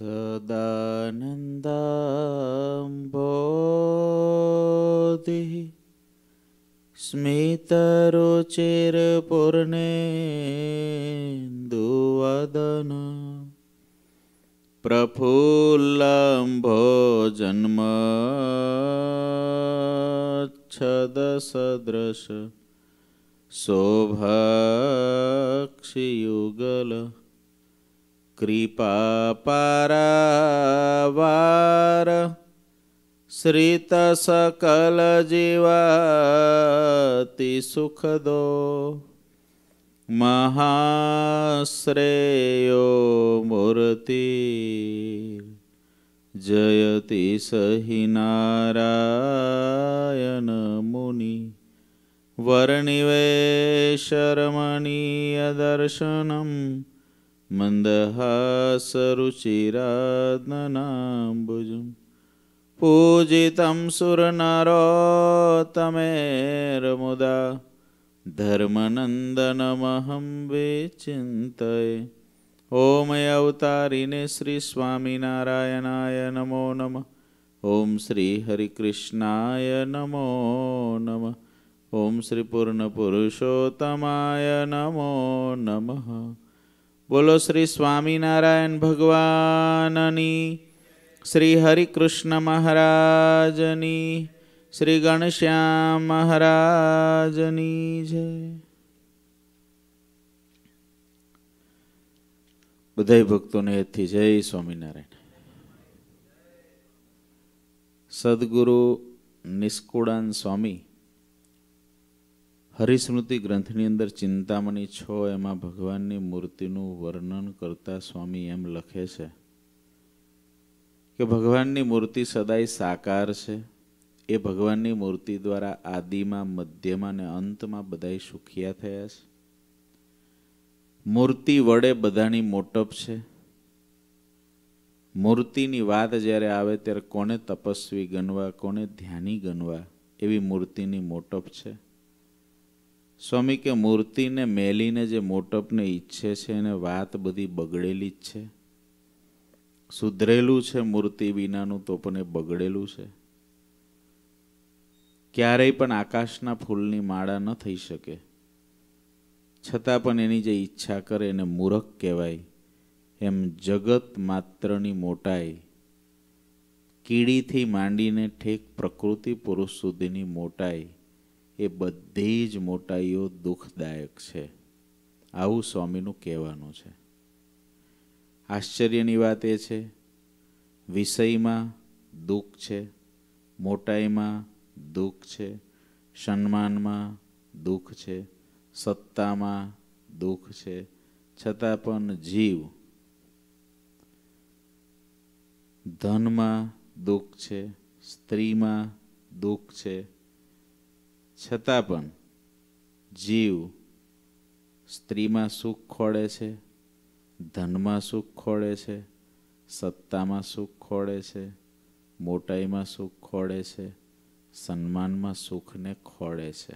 सदानन्दाम्बोधिः स्मितरुचिरपूर्णेन्दुवदन प्रफुल्लम्भो जन्मच्छदसदृश शोभक्षियुगल અપરાવાર શ્રીત સકલ જીવાતિ સુખદો મહાશ્રેયો મૂર્તિ. જયતિ સહી નારાયણ મુનિ. વર્ણિવે શર્મણીય દર્શનમ. વિચિંતય. ઓમ અવતારીને શ્રી સ્વામિનારાયણાય નમો श्री ઓમ શ્રી नमः નમો श्रीहरिकृष्णाय ઓમ શ્રી પૂર્ણ પુરુષોત્તમાય નમો નમઃ. બોલો શ્રી સ્વામિનારાયણ ભગવાનની, શ્રી હરિકૃષ્ણ મહારાજની, શ્રી ગણશ્યામ મહારાજની જય. બધા ભક્તોને એથી જય સ્વામિનારાયણ. સદગુરુ નિષ્કુળાન સ્વામી હરિસ્મૃતિ ગ્રંથની અંદર ચિંતામણી છો, એમાં ભગવાનની મૂર્તિનું વર્ણન કરતા સ્વામી એમ લખે છે કે ભગવાનની મૂર્તિ સદાય સાકાર છે. એ ભગવાનની મૂર્તિ દ્વારા આદિમાં, મધ્યમાં અને અંતમાં બધાય સુખિયા થયા છે. મૂર્તિ વડે બધાની મોટપ છે. મૂર્તિની વાત જ્યારે આવે ત્યારે કોને તપસ્વી ગણવા કોને ધ્યાની ગણવા એવી મૂર્તિની મોટપ છે. સ્વામી, કે મૂર્તિને મેલીને જે મોટપને ઈચ્છે છે, એને વાત બધી બગડેલી જ છે. સુધરેલું છે મૂર્તિ વિનાનું તો પણ એ બગડેલું છે. ક્યારેય પણ આકાશના ફૂલની માળા ન થઈ શકે. છતાં પણ એની જે ઈચ્છા કરે, એને મૂરખ કહેવાય. એમ જગત માત્રની મોટાઈ. કીડીથી માંડીને ઠેક પ્રકૃતિ પુરુષ સુધીની મોટાઈ. એ બધી જ મોટાઈઓ દુઃખદાયક છે. આવું સ્વામીનું કહેવાનું છે. આશ્ચર્યની વાત એ છે, વિષયમાં દુઃખ છે, મોટાઈમાં દુઃખ છે, સન્માનમાં દુઃખ છે, સત્તામાં દુઃખ છે, છતાં પણ જીવ ધનમાં દુઃખ છે, સ્ત્રીમાં દુઃખ છે છતાં પણ જીવ સ્ત્રીમાં સુખ ખોળે છે, ધનમાં સુખ ખોળે છે, સત્તામાં સુખ ખોળે છે, મોટાઈમાં સુખ ખોળે છે, સન્માનમાં સુખને ખોળે છે.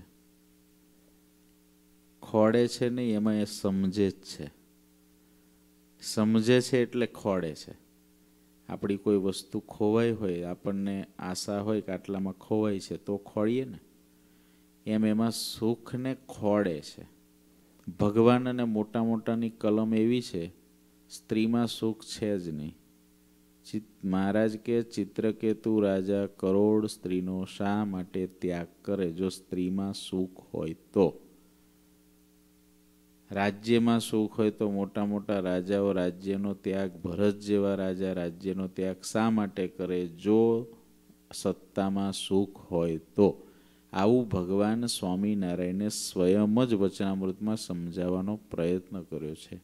ખોળે છે નહીં, એમાં એ સમજે જ છે. સમજે છે એટલે ખોળે છે. આપણી કોઈ વસ્તુ ખોવાઈ હોય, આપણને આશા હોય કે આટલામાં ખોવાય છે, તો ખોળીએ ને. એમ એમાં સુખને ખોળે છે. ભગવાન અને મોટા મોટાની કલમ એવી છે, સ્ત્રીમાં સુખ છે જ નહીં. મહારાજ કે ચિત્રકેતુ રાજા કરોડ સ્ત્રીનો શા માટે ત્યાગ કરે જો સ્ત્રીમાં સુખ હોય તો? રાજ્યમાં સુખ હોય તો મોટા મોટા રાજાઓ રાજ્યનો ત્યાગ, ભરત જેવા રાજા રાજ્યનો ત્યાગ શા માટે કરે જો સત્તામાં સુખ હોય તો? આવું ભગવાન સ્વામિનારાયણે સ્વયં જ વચનામૃતમાં સમજાવવાનો પ્રયત્ન કર્યો છે.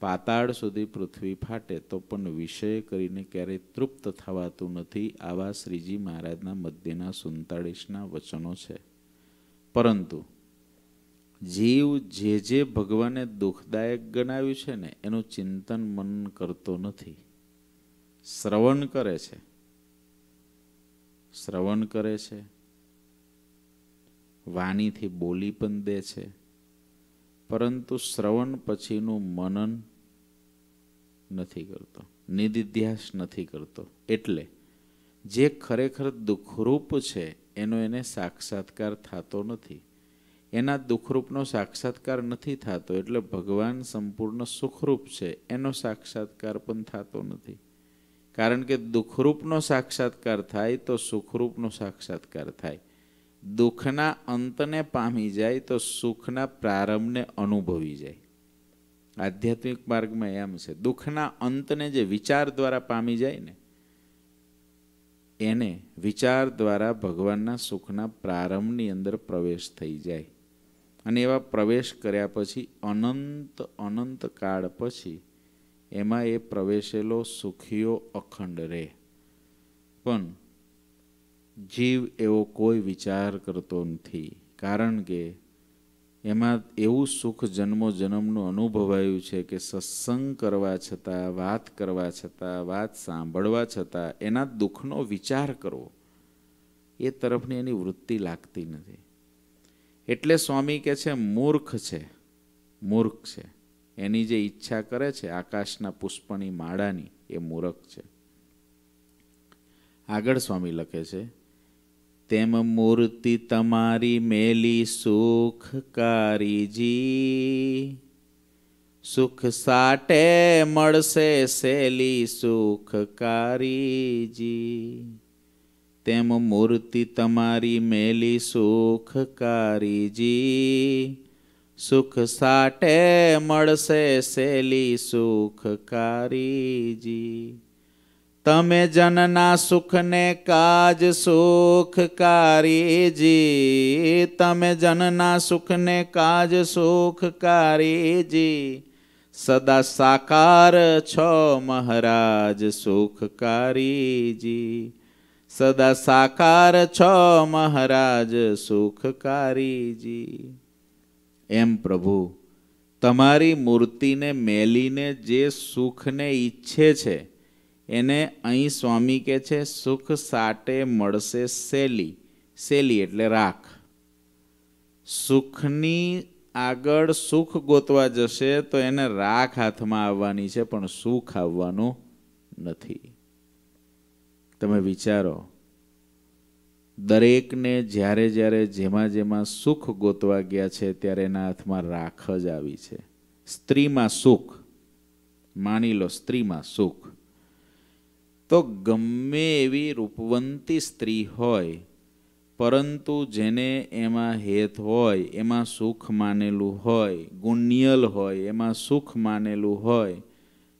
પાતાળ સુધી પૃથ્વી ફાટે તો પણ વિષય કરીને ક્યારેય તૃપ્ત થવાતું નથી આવા શ્રીજી મહારાજના મધ્યના સુડતાળીસના વચનો છે. પરંતુ જીવ જે જે ભગવાને દુઃખદાયક ગણાવ્યું છે ને, એનું ચિંતન મન કરતો નથી. શ્રવણ કરે છે. શ્રવણ કરે છે. વાણીથી બોલી પણ દે છે. પરંતુ શ્રવણ પછીનું મનન નથી કરતો. નિધિધ્યાસ નથી કરતો. એટલે જે ખરેખર દુઃખરૂપ છે, એનો એને સાક્ષાત્કાર થતો નથી. એના દુઃખરૂપનો સાક્ષાત્કાર નથી થતો એટલે ભગવાન સંપૂર્ણ સુખરૂપ છે, એનો સાક્ષાત્કાર પણ થતો નથી. કારણ કે દુઃખરૂપનો સાક્ષાત્કાર થાય તો સુખરૂપનો સાક્ષાત્કાર થાય. દુઃખના અંતને પામી જાય તો સુખના પ્રારંભને અનુભવી જાય. આધ્યાત્મિક માર્ગમાં એમ છે, દુઃખના અંતને જે વિચાર દ્વારા પામી જાય ને, એને વિચાર દ્વારા ભગવાનના સુખના પ્રારંભની અંદર પ્રવેશ થઈ જાય. અને એવા પ્રવેશ કર્યા પછી અનંત અનંત કાળ પછી એમાં એ પ્રવેશેલો સુખીઓ અખંડ રહે. પણ જીવ એવો કોઈ વિચાર કરતો નથી. કારણ કે એમાં એવું સુખ જન્મો જન્મનું અનુભવાયું છે કે સત્સંગ કરવા છતાં, વાત કરવા છતાં, વાત સાંભળવા છતાં એના દુઃખનો વિચાર કરવો એ તરફની એની વૃત્તિ લાગતી નથી. એટલે સ્વામી કે છે, મૂર્ખ છે મૂર્ખ છે. એની જે ઈચ્છા કરે છે, આકાશના પુષ્પની માળાની, એ મૂર્ખ છે. આગળ સ્વામી લખે છે તેમ મૂર્તિ તમારી મેલી સુખકારીજી. સુખ સાટે મળશે સેલી સુખકારીજી. તેમ મૂર્તિ તમારી મેલી સુખકારીજી. સુખ સાટે મળશે સેલી સુખકારીજી. તમે જનના સુખને કાજ સુખકારીજી તમે જનના સુખને કાજ સુખકારીજી સદા સાકાર છો મહારાજ સુખકારીજી સદા સાકાર છો મહારાજ સુખકારીજી એમ પ્રભુ, તમારી મૂર્તિને મેલીને જે સુખને ઈચ્છે છે એને અહીં સ્વામી કે છે, સુખ સાટે મળશે શેલી શેલી એટલે રાખ. સુખની આગળ સુખ ગોતવા જશે તો એને રાખ હાથમાં આવવાની છે, પણ સુખ આવવાનું નથી. તમે વિચારો, દરેકને જ્યારે જ્યારે જેમાં જેમાં સુખ ગોતવા ગયા છે, ત્યારે એના હાથમાં રાખ જ આવી છે. સ્ત્રીમાં સુખ. માની લો, સ્ત્રીમાં સુખ. તો ગમે એવી રૂપવંતી સ્ત્રી હોય, પરંતુ જેને એમાં હેત હોય, એમાં સુખ માનેલું હોય, ગુણ્યલ હોય, એમાં સુખ માનેલું હોય,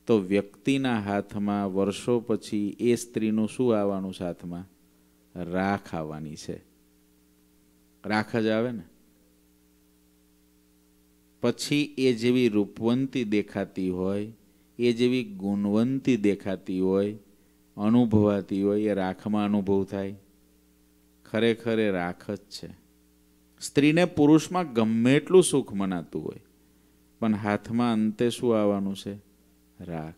તો વ્યક્તિના હાથમાં વર્ષો પછી એ સ્ત્રીનું શું આવવાનું સાથમાં? રાખ આવવાની છે. રાખ જ આવે ને? પછી એ જેવી રૂપવંતી દેખાતી હોય, એ જેવી ગુણવંતી દેખાતી હોય અનુભવાતી હોય, એ રાખમાં અનુભવ થાય. ખરેખર એ રાખ જ છે. સ્ત્રીને પુરુષમાં ગમે એટલું સુખ મનાતું હોય, પણ હાથમાં અંતે શું આવવાનું છે? રાખ.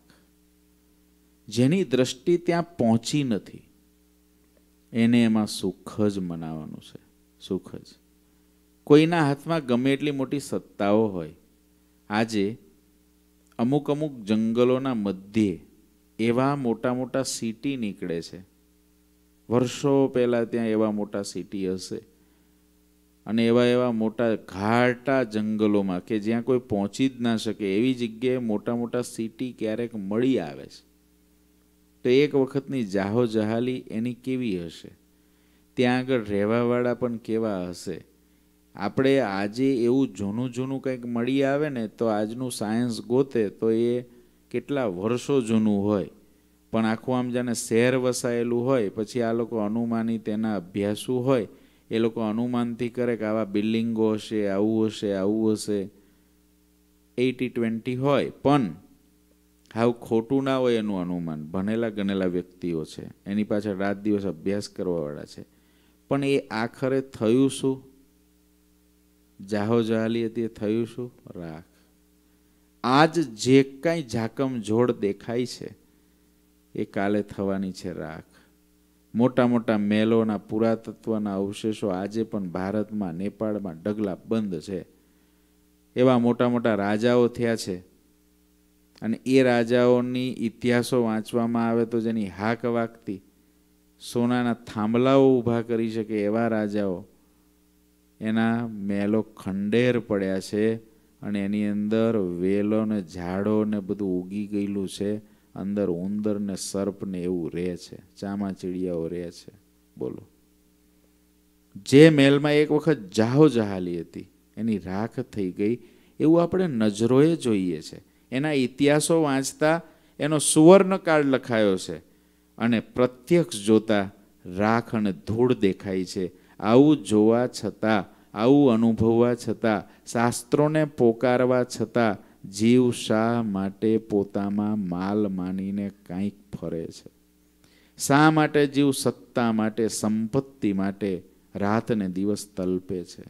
જેની દ્રષ્ટિ ત્યાં પહોંચી નથી, એને એમાં સુખ જ મનાવાનું છે. સુખ જ. કોઈના હાથમાં ગમે એટલી મોટી સત્તાઓ હોય, આજે અમુક અમુક જંગલોના મધ્યે એવા મોટા મોટા સિટી નીકળે છે. વર્ષો પહેલાં ત્યાં એવા મોટા સિટી હશે. અને એવા એવા મોટા ઘાટા જંગલોમાં કે જ્યાં કોઈ પહોંચી જ ના શકે, એવી જગ્યાએ મોટા મોટા સિટી ક્યારેક મળી આવે છે. તો એક વખતની જાહો જહાલી એની કેવી હશે? ત્યાં આગળ રહેવાવાળા પણ કેવા હશે? આપણે આજે એવું જૂનું જૂનું કંઈક મળી આવે ને, તો આજનું સાયન્સ ગોતે, તો એ કેટલા વર્ષો જૂનું હોય, પણ આખું આમ જાણે શહેર વસાયેલું હોય, પછી આ લોકો અનુમાની તેના અભ્યાસુ હોય, એ લોકો અનુમાનથી કરે કે આવા બિલ્ડિંગો હશે, આવું હશે આવું હશે. એટી ટ્વેન્ટી હોય, પણ હાવ ખોટું ના હોય એનું અનુમાન. ભણેલા ગણેલા વ્યક્તિઓ છે. એની પાછળ રાત દિવસ અભ્યાસ કરવાવાળા છે. પણ એ આખરે થયું શું? જાહો જહાલી હતી એ થયું શું? રાખ. આજ જે કાંઈ ઝાકમ જોડ દેખાય છે, એ કાલે થવાની છે રાખ. મોટા મોટા મેલોના પુરાતત્વના અવશેષો આજે પણ ભારતમાં, નેપાળમાં ડગલા બંધ છે. એવા મોટા મોટા રાજાઓ થયા છે. અને એ રાજાઓની ઇતિહાસો વાંચવામાં આવે તો જેની હાક વાગતી, સોનાના થાંભલાઓ ઊભા કરી શકે એવા રાજાઓ, એના મેલો ખંડેર પડ્યા છે. અને એની અંદર વેલો ને ઝાડો ને બધું ઉગી ગયેલું છે, અંદર ઉંદર ને સર્પ ને એવું રહે છે ચામા ચીડિયાઓ રહે છે. બોલો. જે મહેલમાં એક વખત જાહો જહાલી હતી, એની રાખ થઈ ગઈ, એવું આપણે નજરોએ જોઈએ છે. એના ઇતિહાસો વાંચતા એનો સુવર્ણકાળ લખાયો છે અને પ્રત્યક્ષ જોતા રાખ અને ધૂળ દેખાય છે. આવું જોવા છતાં આવું અનુભવવા છતાં, શાસ્ત્રોને પોકારવા છતાં, જીવ શા માટે પોતામાં માલ માનીને કંઈક ફરે છે? શા માટે જીવ સત્તા માટે, સંપત્તિ માટે રાત ને દિવસ તલપે છે?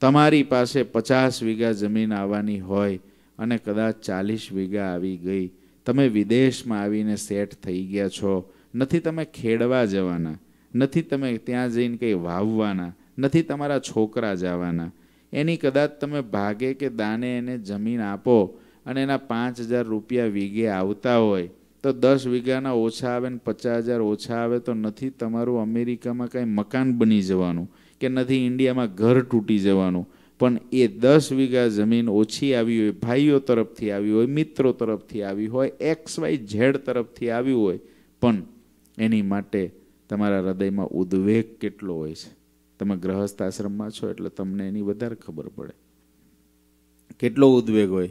તમારી પાસે પચાસ વીઘા જમીન આવવાની હોય અને કદાચ ચાલીસ વીઘા આવી ગઈ, તમે વિદેશમાં આવીને સેટ થઈ ગયા છો, નથી તમે ખેડવા જવાના, નથી તમે ત્યાં જઈને કંઈ વાવવાના નથી તમારા છોકરા જવાના. એની કદાચ તમે ભાગે કે દાને એને જમીન આપો અને એના પાંચ હજાર રૂપિયા વીઘે આવતા હોય, તો દસ વીઘાના ઓછા આવે ને પચાસ હજાર ઓછા આવે તો નથી તમારું અમેરિકામાં કાંઈ મકાન બની જવાનું કે નથી ઇન્ડિયામાં ઘર તૂટી જવાનું. પણ એ દસ વીઘા જમીન ઓછી આવી હોય, ભાઈઓ તરફથી આવી હોય, મિત્રો તરફથી આવી હોય, એક્સ વાય ઝેડ તરફથી આવી હોય, પણ એની માટે તમારા હૃદયમાં ઉદ્વેગ કેટલો હોય છે? તમે ગ્રહસ્થ આશ્રમમાં છો એટલે તમને એની વધારે ખબર પડે. કેટલો ઉદ્વેગ હોય?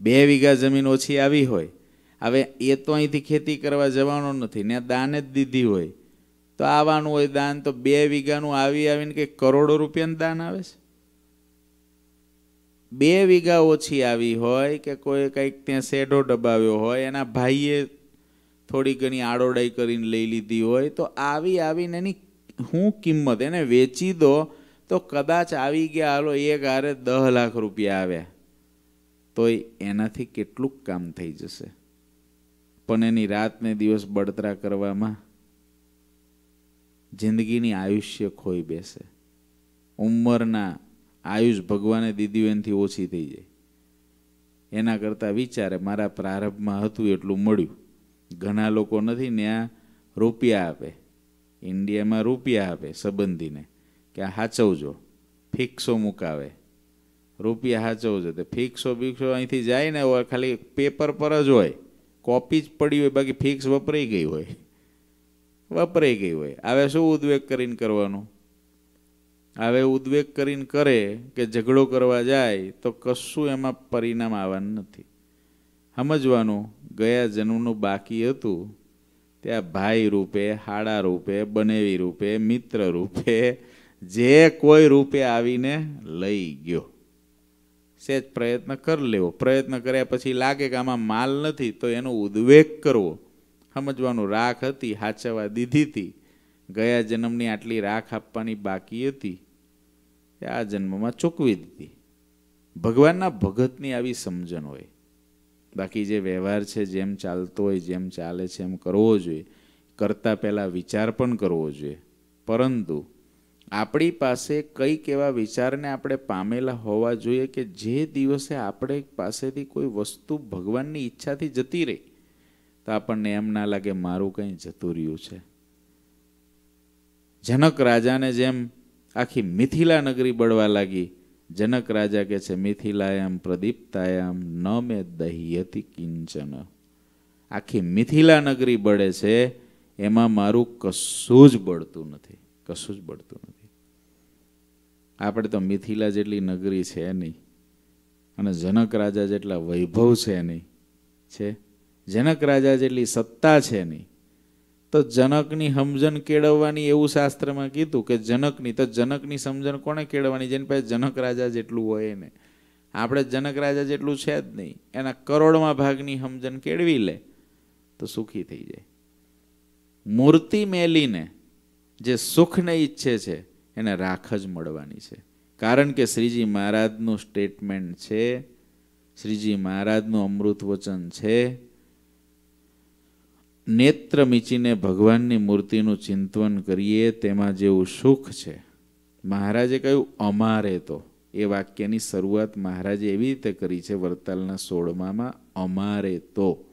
બે વીઘા જમીન ઓછી આવી હોય. હવે એ તો અહીંથી ખેતી કરવા જવાનો નથી, ને દાન જ દીધી હોય. તો આવવાનું હોય દાન, તો બે વીઘાનું આવી આવીને કંઈક કરોડો રૂપિયાનું દાન આવે છે? બે વીઘા ઓછી આવી હોય કે કોઈ કંઈક ત્યાં શેઢો દબાવ્યો હોય, એના ભાઈએ થોડી ઘણી આડોડાઈ કરીને લઈ લીધી હોય, તો આવી આવીને એની શું કિંમત એને વેચી દો, તો કદાચ આવી ગયા, હાલો, એક હારે દહ લાખ રૂપિયા આવ્યા. તોય એનાથી કેટલુંક કામ થઈ જશે. પણ એની રાત ને દિવસ બળતરા કરવામાં જિંદગીની આયુષ્ય ખોઈ બેસે. ઉંમરના આયુષ ભગવાને દીધી એનાથી ઓછી થઈ જાય. એના કરતાં વિચારે, મારા પ્રારંભમાં હતું એટલું મળ્યું. ઘણા લોકો નથી ને આ રૂપિયા આપે. ઇન્ડિયામાં રૂપિયા આપે સંબંધીને કે આ સાચવજો ફિક્સો મુકાવે. રૂપિયા સાચવજો તે ફિક્સો બિક્સો અહીંથી જાય ને ખાલી પેપર પર જ હોય. કોપી જ પડી હોય, બાકી ફિક્સ વપરાઈ ગઈ હોય. વપરાઈ ગઈ હોય. હવે શું ઉદ્વેગ કરીને કરવાનું? હવે ઉદ્વેગ કરીને કરે કે ઝઘડો કરવા જાય, તો કશું એમાં પરિણામ આવવાનું નથી. સમજવાનું, ગયા જન્મનું બાકી હતું. ત્યાં ભાઈ રૂપે, હાડા રૂપે, બનેવી રૂપે, મિત્ર રૂપે, જે કોઈ રૂપે આવીને લઈ ગયો. સેજ પ્રયત્ન કરી લેવો. પ્રયત્ન કર્યા પછી લાગે કે આમાં માલ નથી, તો એનો ઉદ્વેગ કરવો. સમજવાનું, રાખ હતી હાચવા દીધી હતી. ગયા જન્મની આટલી રાખ આપવાની બાકી હતી. આ જન્મમાં ચૂકવી દીધી. ભગવાનના ભગતની આવી સમજણ હોય. બાકી જે વ્યવહાર છે, જેમ ચાલતો હોય, જેમ ચાલે છે, એમ કરવો જોઈએ. કરતાં પહેલાં વિચાર પણ કરવો જોઈએ. પરંતુ આપણી પાસે કંઈક એવા વિચારને આપણે પામેલા હોવા જોઈએ કે જે દિવસે આપણે પાસેથી કોઈ વસ્તુ ભગવાનની ઈચ્છાથી જતી રહી, તો આપણને એમ ના લાગે મારું કંઈ જતું રહ્યું છે. જનક રાજાને જેમ આખી મિથિલા નગરી બળવા લાગી જનક રાજા કે છે, મિથિલાયામ પ્રદીપ્તાયામ ન મે દહીયતી કિંચન. આખી મિથિલા નગરી બળે છે, એમાં મારું કશું જ બળતું નથી, કશું જ બળતું નથી. આપણે તો મિથિલા જેટલી નગરી છે નહીં, અને જનક રાજા જેટલા વૈભવ છે નહીં, છે? જનક રાજા જેટલી સત્તા છે નહીં તો જનકની સમજણ કેળવવાની એવું શાસ્ત્રમાં કીધું કે જનકની, તો જનકની સમજણ કોને કેળવવાની? જેની પાસે જનક રાજા જેટલું હોય એને. આપણે જનક રાજા જેટલું છે જ નહીં. એના કરોડમાં ભાગની સમજણ કેળવી લે, તો સુખી થઈ જાય. મૂર્તિ મેલીને જે સુખને ઈચ્છે છે, એને રાખ જ મળવાની છે. કારણ કે શ્રીજી મહારાજનું સ્ટેટમેન્ટ છે, શ્રીજી મહારાજનું અમૃત વચન છે નેત્ર મીચીને ભગવાનની મૂર્તિનું ચિંતન કરીએ, તેમાં જેવું સુખ છે. મહારાજે કહ્યું, અમારે તો. એ વાક્યની શરૂઆત મહારાજે એવી રીતે કરી છે વરતાલના સોળમામાં, અમારે તો.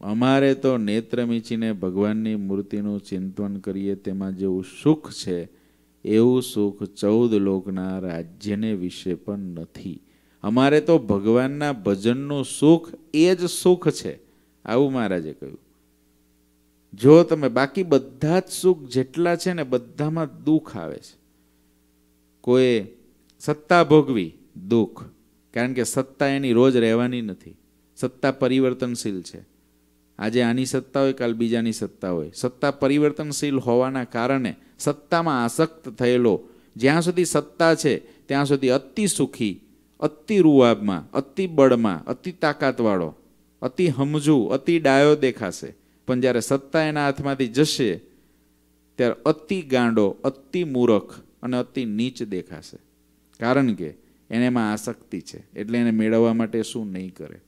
અમારે તો નેત્ર મીચીને ભગવાનની મૂર્તિનું ચિંતન કરીએ, તેમાં જેવું સુખ છે, એવું સુખ ચૌદ લોકના રાજ્યને વિશે પણ નથી. અમારે તો ભગવાનના ભજનનું સુખ એ જ સુખ છે. આવું મહારાજે કહ્યું. જો તમે બાકી બધા જ સુખ જેટલા છે ને બધામાં દુઃખ આવે છે. કોઈ સત્તા ભોગવી દુઃખ, કારણ કે સત્તા એની રોજ રહેવાની નથી. સત્તા પરિવર્તનશીલ છે. આજે આની સત્તા હોય, કાલ બીજાની સત્તા હોય. સત્તા પરિવર્તનશીલ હોવાના કારણે સત્તામાં આસક્ત થયેલો, જ્યાં સુધી સત્તા છે, ત્યાં સુધી અતિ સુખી, અતિ રૂઆબમાં, અતિ બળમાં, અતિ તાકાતવાળો, અતિ હમજુ, અતિ ડાયો દેખાશે. પણ જ્યારે સત્તા એના હાથમાંથી જશે, ત્યારે અતિ ગાંડો, અતિ મૂરખ અને અતિ નીચ દેખાશે. કારણ કે એને એમાં આસક્તિ છે, એટલે એને મેળવવા માટે શું નહીં કરે.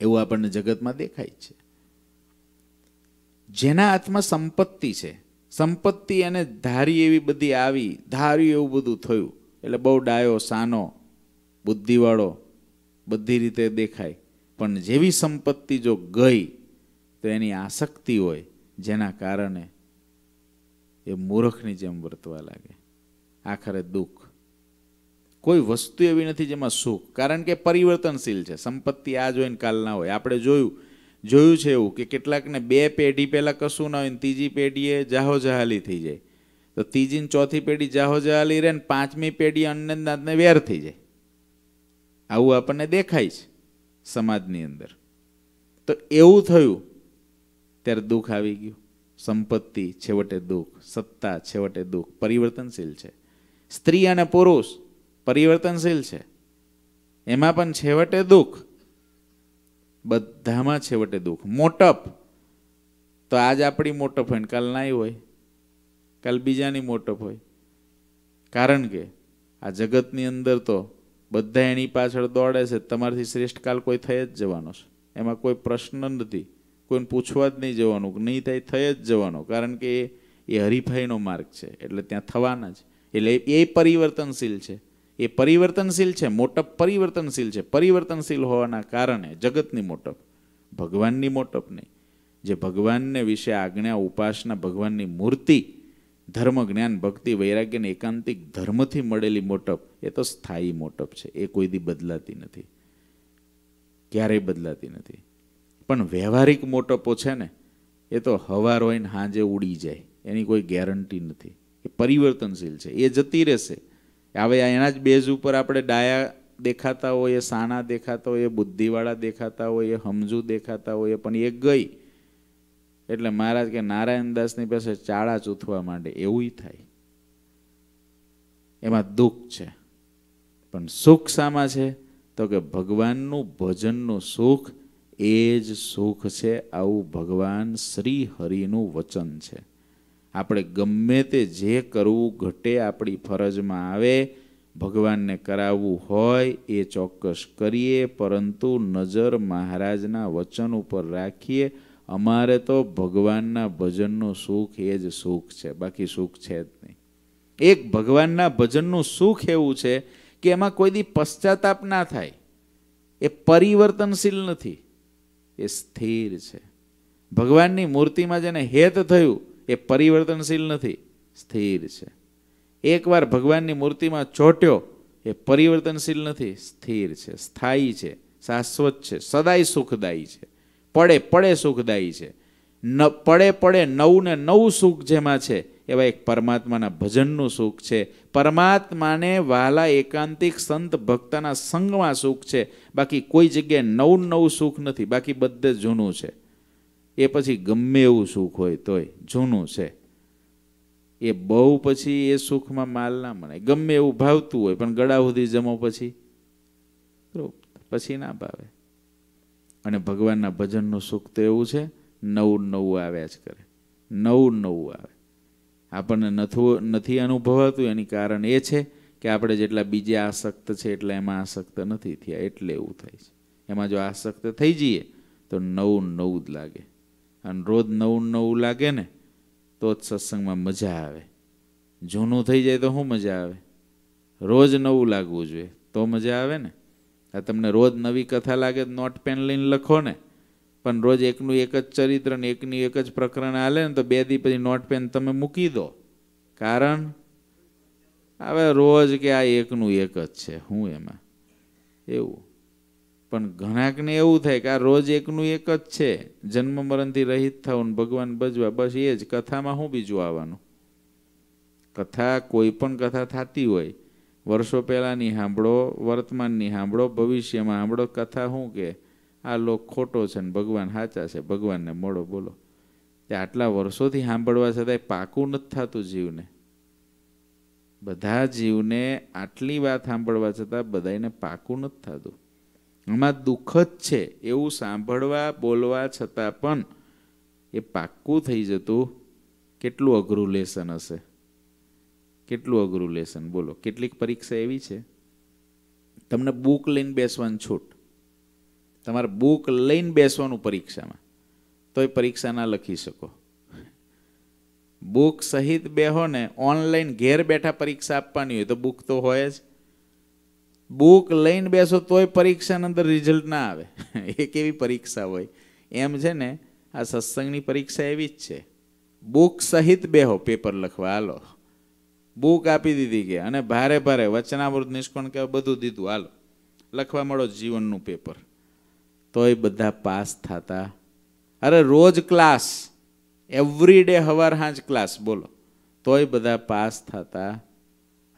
એવું આપણને જગતમાં દેખાય છે. જેના હાથમાં સંપત્તિ છે, સંપત્તિ એને ધારી એવી બધી આવી, ધાર્યું એવું બધું થયું, એટલે બહુ ડાયો, સાનો, બુદ્ધિવાળો બધી રીતે દેખાય. પણ જેવી સંપત્તિ જો ગઈ તો એની આસક્તિ હોય, જેના કારણે એ મૂર્ખની જેમ વર્તવા લાગે. આખરે દુઃખ. કોઈ વસ્તુ એવી નથી જેમાં સુખ. કારણ કે પરિવર્તનશીલ છે. સંપત્તિ આ જોઈને કાલ ના હોય. આપણે જોયું જોયું છે એવું કે કેટલાકને બે પેઢી પહેલાં કશું ના હોય ને ત્રીજી પેઢીએ જાહો જહાલી થઈ જાય. તો ત્રીજી ચોથી પેઢી જાહો જહાલી રહે ને પાંચમી પેઢી અન્નદાતને વેર થઈ જાય. આવું આપણને દેખાય છે સમાજની અંદર. તો એવું થયું ત્યારે દુઃખ આવી ગયું. સંપત્તિ છેવટે દુઃખ, સત્તા છેવટે દુઃખ, પરિવર્તનશીલ છે. સ્ત્રી અને પુરુષ પરિવર્તનશીલ છે. એમાં પણ છેવટે દુઃખ. બધામાં છેવટે દુઃખ. મોટપ. તો આજ આપણી મોટપ હોય ને કાલ નાઈ હોય. કાલ બીજાની મોટપ હોય. કારણ કે આ જગતની અંદર તો બધા એની પાછળ દોડે છે. તમારાથી શ્રેષ્ઠ કાલ કોઈ થઈ જ જવાનો છે. એમાં કોઈ પ્રશ્ન નથી. કોઈને પૂછવા જ નહીં જવાનું, નહીં થાય થઈ જ જવાનો. કારણ કે એ હરીફાઈનો માર્ગ છે, એટલે ત્યાં થવાના જ. એટલે એ પરિવર્તનશીલ છે. એ પરિવર્તનશીલ છે, મોટપ પરિવર્તનશીલ છે. પરિવર્તનશીલ હોવાના કારણે જગતની મોટપ, ભગવાનની મોટપ નહીં. જે ભગવાનને વિશે આજ્ઞા, ઉપાસના, ભગવાનની મૂર્તિ, ધર્મ, જ્ઞાન, ભક્તિ વૈરાગ્યને એકાંતિક ધર્મથી મળેલી મોટપ, એ તો સ્થાયી મોટપ છે. એ કોઈ દી બદલાતી નથી. ક્યારેય બદલાતી નથી. પણ વ્યવહારિક મોટપો છે ને, એ તો હવાર હોય ને હાંજે ઉડી જાય. એની કોઈ ગેરંટી નથી. એ પરિવર્તનશીલ છે. એ જતી રહેશે. હવે એના જ બેઝ ઉપર આપણે ડાયા દેખાતા હોઈએ સાના દેખાતા હોઈએ બુદ્ધિવાળા દેખાતા હોઈએ સમજુ દેખાતા હોઈએ પણ એ ગઈ. એટલે મહારાજ કે નારાયણદાસની પાસે ચાળા ચૂથવા માંડે. એવું થાય. એમાં દુઃખ છે. પણ સુખ શામાં છે? તો કે ભગવાનનું ભજનનું સુખ એ જ સુખ છે આવું ભગવાન શ્રી હરિનું વચન છે. આપણે ગમે તે જે કરવું ઘટે આપણી ફરજમાં આવે, ભગવાનને કરાવવું હોય એ ચોક્કસ કરીએ, પરંતુ નજર મહારાજના વચન ઉપર રાખીએ, અમારે તો ભગવાનના ભજનનું સુખ એ જ સુખ છે, બાકી સુખ છે જ નહીં. એક ભગવાનના ભજનનું સુખ એવું છે કે એમાં કોઈ દી પશ્ચાતાપ ના થાય. એ પરિવર્તનશીલ નથી. એ સ્થિર છે. ભગવાનની મૂર્તિમાં જેને હેત થયું, એ પરિવર્તનશીલ નથી, સ્થિર છે. એકવાર ભગવાનની મૂર્તિમાં ચોટ્યો, એ પરિવર્તનશીલ નથી, સ્થિર છે, સ્થાયી છે, શાશ્વત છે, સદાય સુખદાયી છે. પડે પડે સુખદાયી છે. ન, પડે પડે નવું ને નવું સુખ જેમાં છે એવા એક પરમાત્માના ભજનનું સુખ છે. પરમાત્માને વહાલા એકાંતિક સંત ભક્તના સંગમાં સુખ છે. બાકી કોઈ જગ્યાએ નવું નવું સુખ નથી. બાકી બધે જૂનું છે. એ પછી ગમે એવું સુખ હોય તોય જૂનું છે. એ બહુ પછી એ સુખમાં માલ ના મળે. ગમે એવું ભાવતું હોય, પણ ગળા સુધી જમો પછી? પછી ના ભાવે. અને ભગવાનના ભજનનું સુખ તો એવું છે, નવું નવું આવ્યા જ કરે. નવું નવું આવે. આપણને નથું, નથી અનુભવાતું. એની કારણ એ છે કે આપણે જેટલા બીજે આસક્ત છે એટલા એમાં આસક્ત નથી થયા. એટલે એવું થાય છે. એમાં જો આસક્ત થઈ જઈએ તો નવું નવું જ લાગે. અને રોજ નવું નવું લાગે ને તો જ સત્સંગમાં મજા આવે. જૂનું થઈ જાય તો શું મજા આવે? રોજ નવું લાગવું જોઈએ તો મજા આવે ને? આ તમને રોજ નવી કથા લાગે નોટ પેન લઈને લખો ને. પણ રોજ એકનું એક જ ચરિત્ર ને એકની એક જ પ્રકરણ હાલે ને તો બે દી પછી નોટ પેન તમે મૂકી દો. કારણ હવે રોજ કે આ એકનું એક જ છે, હું એમાં? એવું. પણ ઘણાકને એવું થાય કે આ રોજ એકનું એક જ છે, જન્મ મરણથી રહિત થવું ભગવાન ભજવા, બસ એ જ. કથામાં શું બીજું આવવાનું? કથા કોઈ પણ કથા થતી હોય, વર્ષો પહેલાંની સાંભળો, વર્તમાનની સાંભળો, ભવિષ્યમાં સાંભળો, કથા શું કે આ લોક ખોટો છે ને ભગવાન સાચા છે, ભગવાનને મોડો બોલો. તે આટલા વર્ષોથી સાંભળવા છતાંય પાકું નથી થતું જીવને. બધા જીવને આટલી વાત સાંભળવા છતાં બધાને પાકું નથી થતું. આમાં દુઃખ જ છે, એવું સાંભળવા, બોલવા છતાં પણ એ પાક્કું થઈ જતું કેટલું અઘરું લેસન હશે? કેટલું અઘરું લેસન? બોલો, કેટલીક પરીક્ષા એવી છે. તમને બુક લઈને બેસવાની છૂટ. તમારે બુક લઈને બેસવાનું પરીક્ષામાં. તોય પરીક્ષા ના લખી શકો. બુક સહિત બેહો ને ઓનલાઈન ઘેર બેઠા પરીક્ષા આપવાની હોય તો બુક તો હોય જ. બુક લઈને બેસો તોય પરીક્ષાની અંદર રિઝલ્ટ ના આવે. એ કેવી પરીક્ષા હોય. એમ છે ને, આ સત્સંગની પરીક્ષા એવી જ છે. બુક સહિત બેહો, પેપર લખવા, હાલો. બુક આપી દીધી કે, અને ભારે ભારે વચનામૃત નિષ્કોણ કે બધું દીધું, હાલો. લખવા મળો જીવનનું પેપર. તોય બધા પાસ થતા. અરે રોજ ક્લાસ એવરી ડે હવાર હાંજ ક્લાસ, બોલો. તોય બધા પાસ થતા.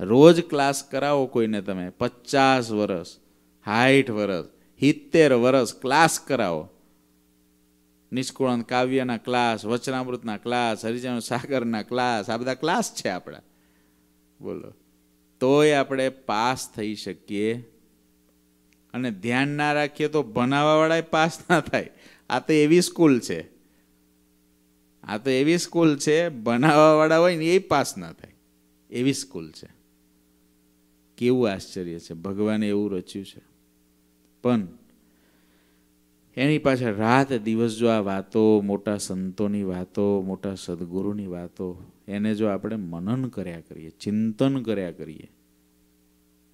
રોજ ક્લાસ કરાવો કોઈને તમે, પચાસ વર્ષ સાઠ વર્ષ સિત્તેર વર્ષ ક્લાસ કરાવો. નિષ્કુળન કાવ્યના ક્લાસ, વચનામૃતના ક્લાસ, હરિજન સાગરના ક્લાસ, આ બધા ક્લાસ છે આપણા. બોલો. તોય આપણે પાસ થઈ શકીએ. અને ધ્યાન ના રાખીએ તો ભણાવવાવાળા પાસ ના થાય. આ તો એવી સ્કૂલ છે. આ તો એવી સ્કૂલ છે ભણાવવાવાળા હોય ને એ પાસ ના થાય. એવી સ્કૂલ છે. કેવું આશ્ચર્ય છે. ભગવાને એવું રચ્યું છે. પણ એની પાછળ રાત દિવસ જો આ વાતો, મોટા સંતોની વાતો, મોટા સદગુરુની વાતો, એને જો આપણે મનન કર્યા કરીએ, ચિંતન કર્યા કરીએ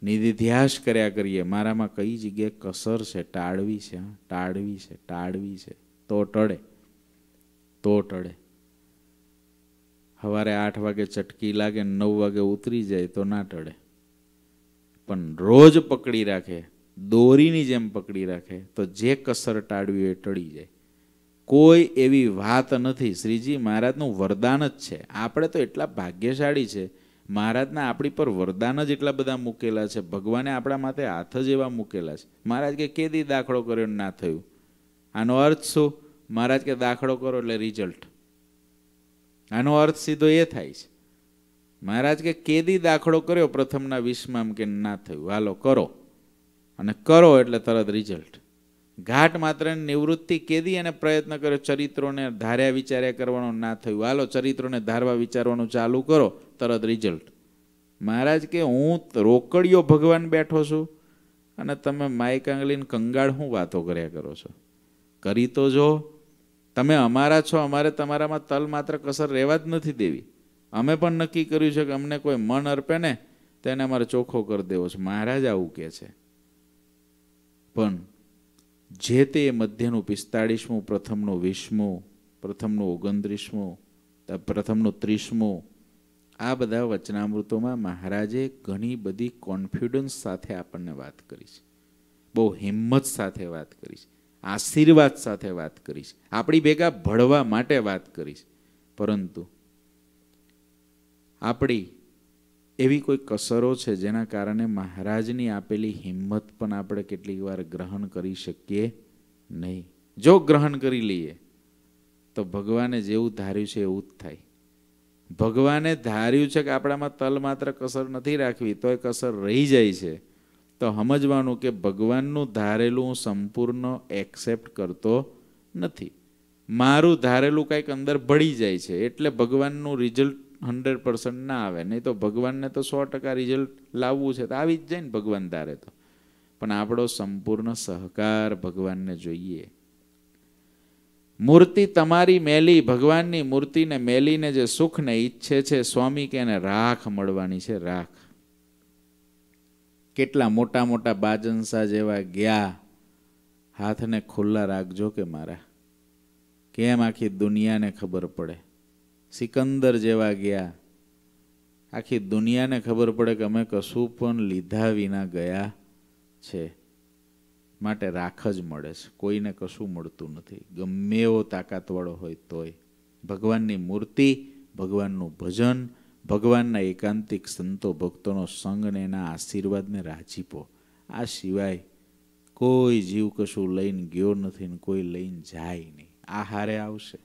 નિધિધ્યાસ કર્યા કરીએ. મારામાં કઈ જગ્યાએ કસર છે? ટાળવી છે ટાળવી છે ટાળવી છે. તો ટળે. તો ટળે. સવારે આઠ વાગે ચટકી લાગે નવ વાગે ઉતરી જાય તો ના ટળે. પણ રોજ પકડી રાખે, દોરીની જેમ પકડી રાખે, તો જે કસર ટાળવી એ ટળી જાય. કોઈ એવી વાત નથી. શ્રીજી મહારાજનું વરદાન જ છે. આપણે તો એટલા ભાગ્યશાળી છે. મહારાજના આપણી પર વરદાન જ એટલા બધા મૂકેલા છે. ભગવાને આપણા માટે હાથ જ એવા મૂકેલા છે. મહારાજ કે કેદી દાખલો કર્યો ના થયું? આનો અર્થ શું? મહારાજ કે, દાખલો કરો એટલે રિઝલ્ટ આનો અર્થ સીધો એ થાય છે. મહારાજ કે કેદી દાખલો કર્યો પ્રથમના વીસમાં કે, ના થયું. હાલો, કરો. અને કરો એટલે તરત રિઝલ્ટ ઘાટ માત્ર નિવૃત્તિ કેદી અને પ્રયત્ન કર્યો. ચરિત્રોને ધાર્યા વિચાર્યા કરવાનો ના થયું. હાલો, ચરિત્રોને ધારવા વિચારવાનું ચાલુ કરો. તરત રિઝલ્ટ મહારાજ કે, હું રોકડીયો ભગવાન બેઠો છું અને તમે માઇક આંગળીને કંગાળ શું વાતો કર્યા કરો છો? કરી તો જો. તમે અમારા છો, અમારે તમારામાં તલ માત્ર કસર રહેવા જ નથી દેવી. અમે પણ નક્કી કર્યું છે કે અમને કોઈ મન અર્પે ને તેને અમારે ચોખ્ખો કરી દેવો છે. મહારાજ આવું કે છે. પણ જે તે મધ્યનું પિસ્તાળીસમું, પ્રથમનું વીસમું, પ્રથમનું ઓગણત્રીસમું પ્રથમનું ત્રીસમું આ બધા વચનામૃતોમાં મહારાજે ઘણી બધી કોન્ફિડન્સ સાથે આપણને વાત કરી છે. બહુ હિંમત સાથે વાત કરી છે. આશીર્વાદ સાથે વાત કરી છે. આપણી ભેગા ભળવા માટે વાત કરી છે. પરંતુ આપણી એવી કોઈ કસરો છે જેના કારણે મહારાજની આપેલી હિંમત પણ આપણે કેટલીક વાર ગ્રહણ કરી શકીએ નહીં. જો ગ્રહણ કરી લઈએ, તો ભગવાને જેવું ધાર્યું છે એવું જ થાય. ભગવાને ધાર્યું છે કે આપણામાં તલ માત્ર કસર નથી રાખવી તો એ કસર રહી જાય છે. તો સમજવાનું કે ભગવાનનું ધારેલું હું સંપૂર્ણ એક્સેપ્ટ કરતો નથી. મારું ધારેલું કંઈક અંદર ભળી જાય છે, એટલે ભગવાનનું રિઝલ્ટ હંડ્રેડ પર્સન્ટ ના આવે. નહીં તો ભગવાનને તો સો ટકા રિઝલ્ટ લાવવું છે, તો આવી જ જાય ને ભગવાન ધારે તો. પણ આપણો સંપૂર્ણ સહકાર ભગવાનને જોઈએ. મૂર્તિ તમારી મેલી, ભગવાનની મૂર્તિને મેલીને જે સુખને ઈચ્છે છે સ્વામી કે એને રાખ મળવાની છે, રાખ. કેટલા મોટા મોટા બાજનસા જેવા ગયા, હાથને ખુલ્લા રાખજો કે મારા. કેમ આખી દુનિયાને ખબર પડે? સિકંદર જેવા ગયા. આખી દુનિયાને ખબર પડે કે અમે કશું પણ લીધા વિના ગયા છે. માટે રાખ જ મળે છે. કોઈને કશું મળતું નથી. ગમે એવો તાકાતવાળો હોય તોય. ભગવાનની મૂર્તિ, ભગવાનનું ભજન, ભગવાનના એકાંતિક સંતો ભક્તોનો સંગ ને એના આશીર્વાદને રાજીપો આ સિવાય કોઈ જીવ કશું લઈને ગયો નથી ને કોઈ લઈને જાય નહીં. આ હારે આવશે.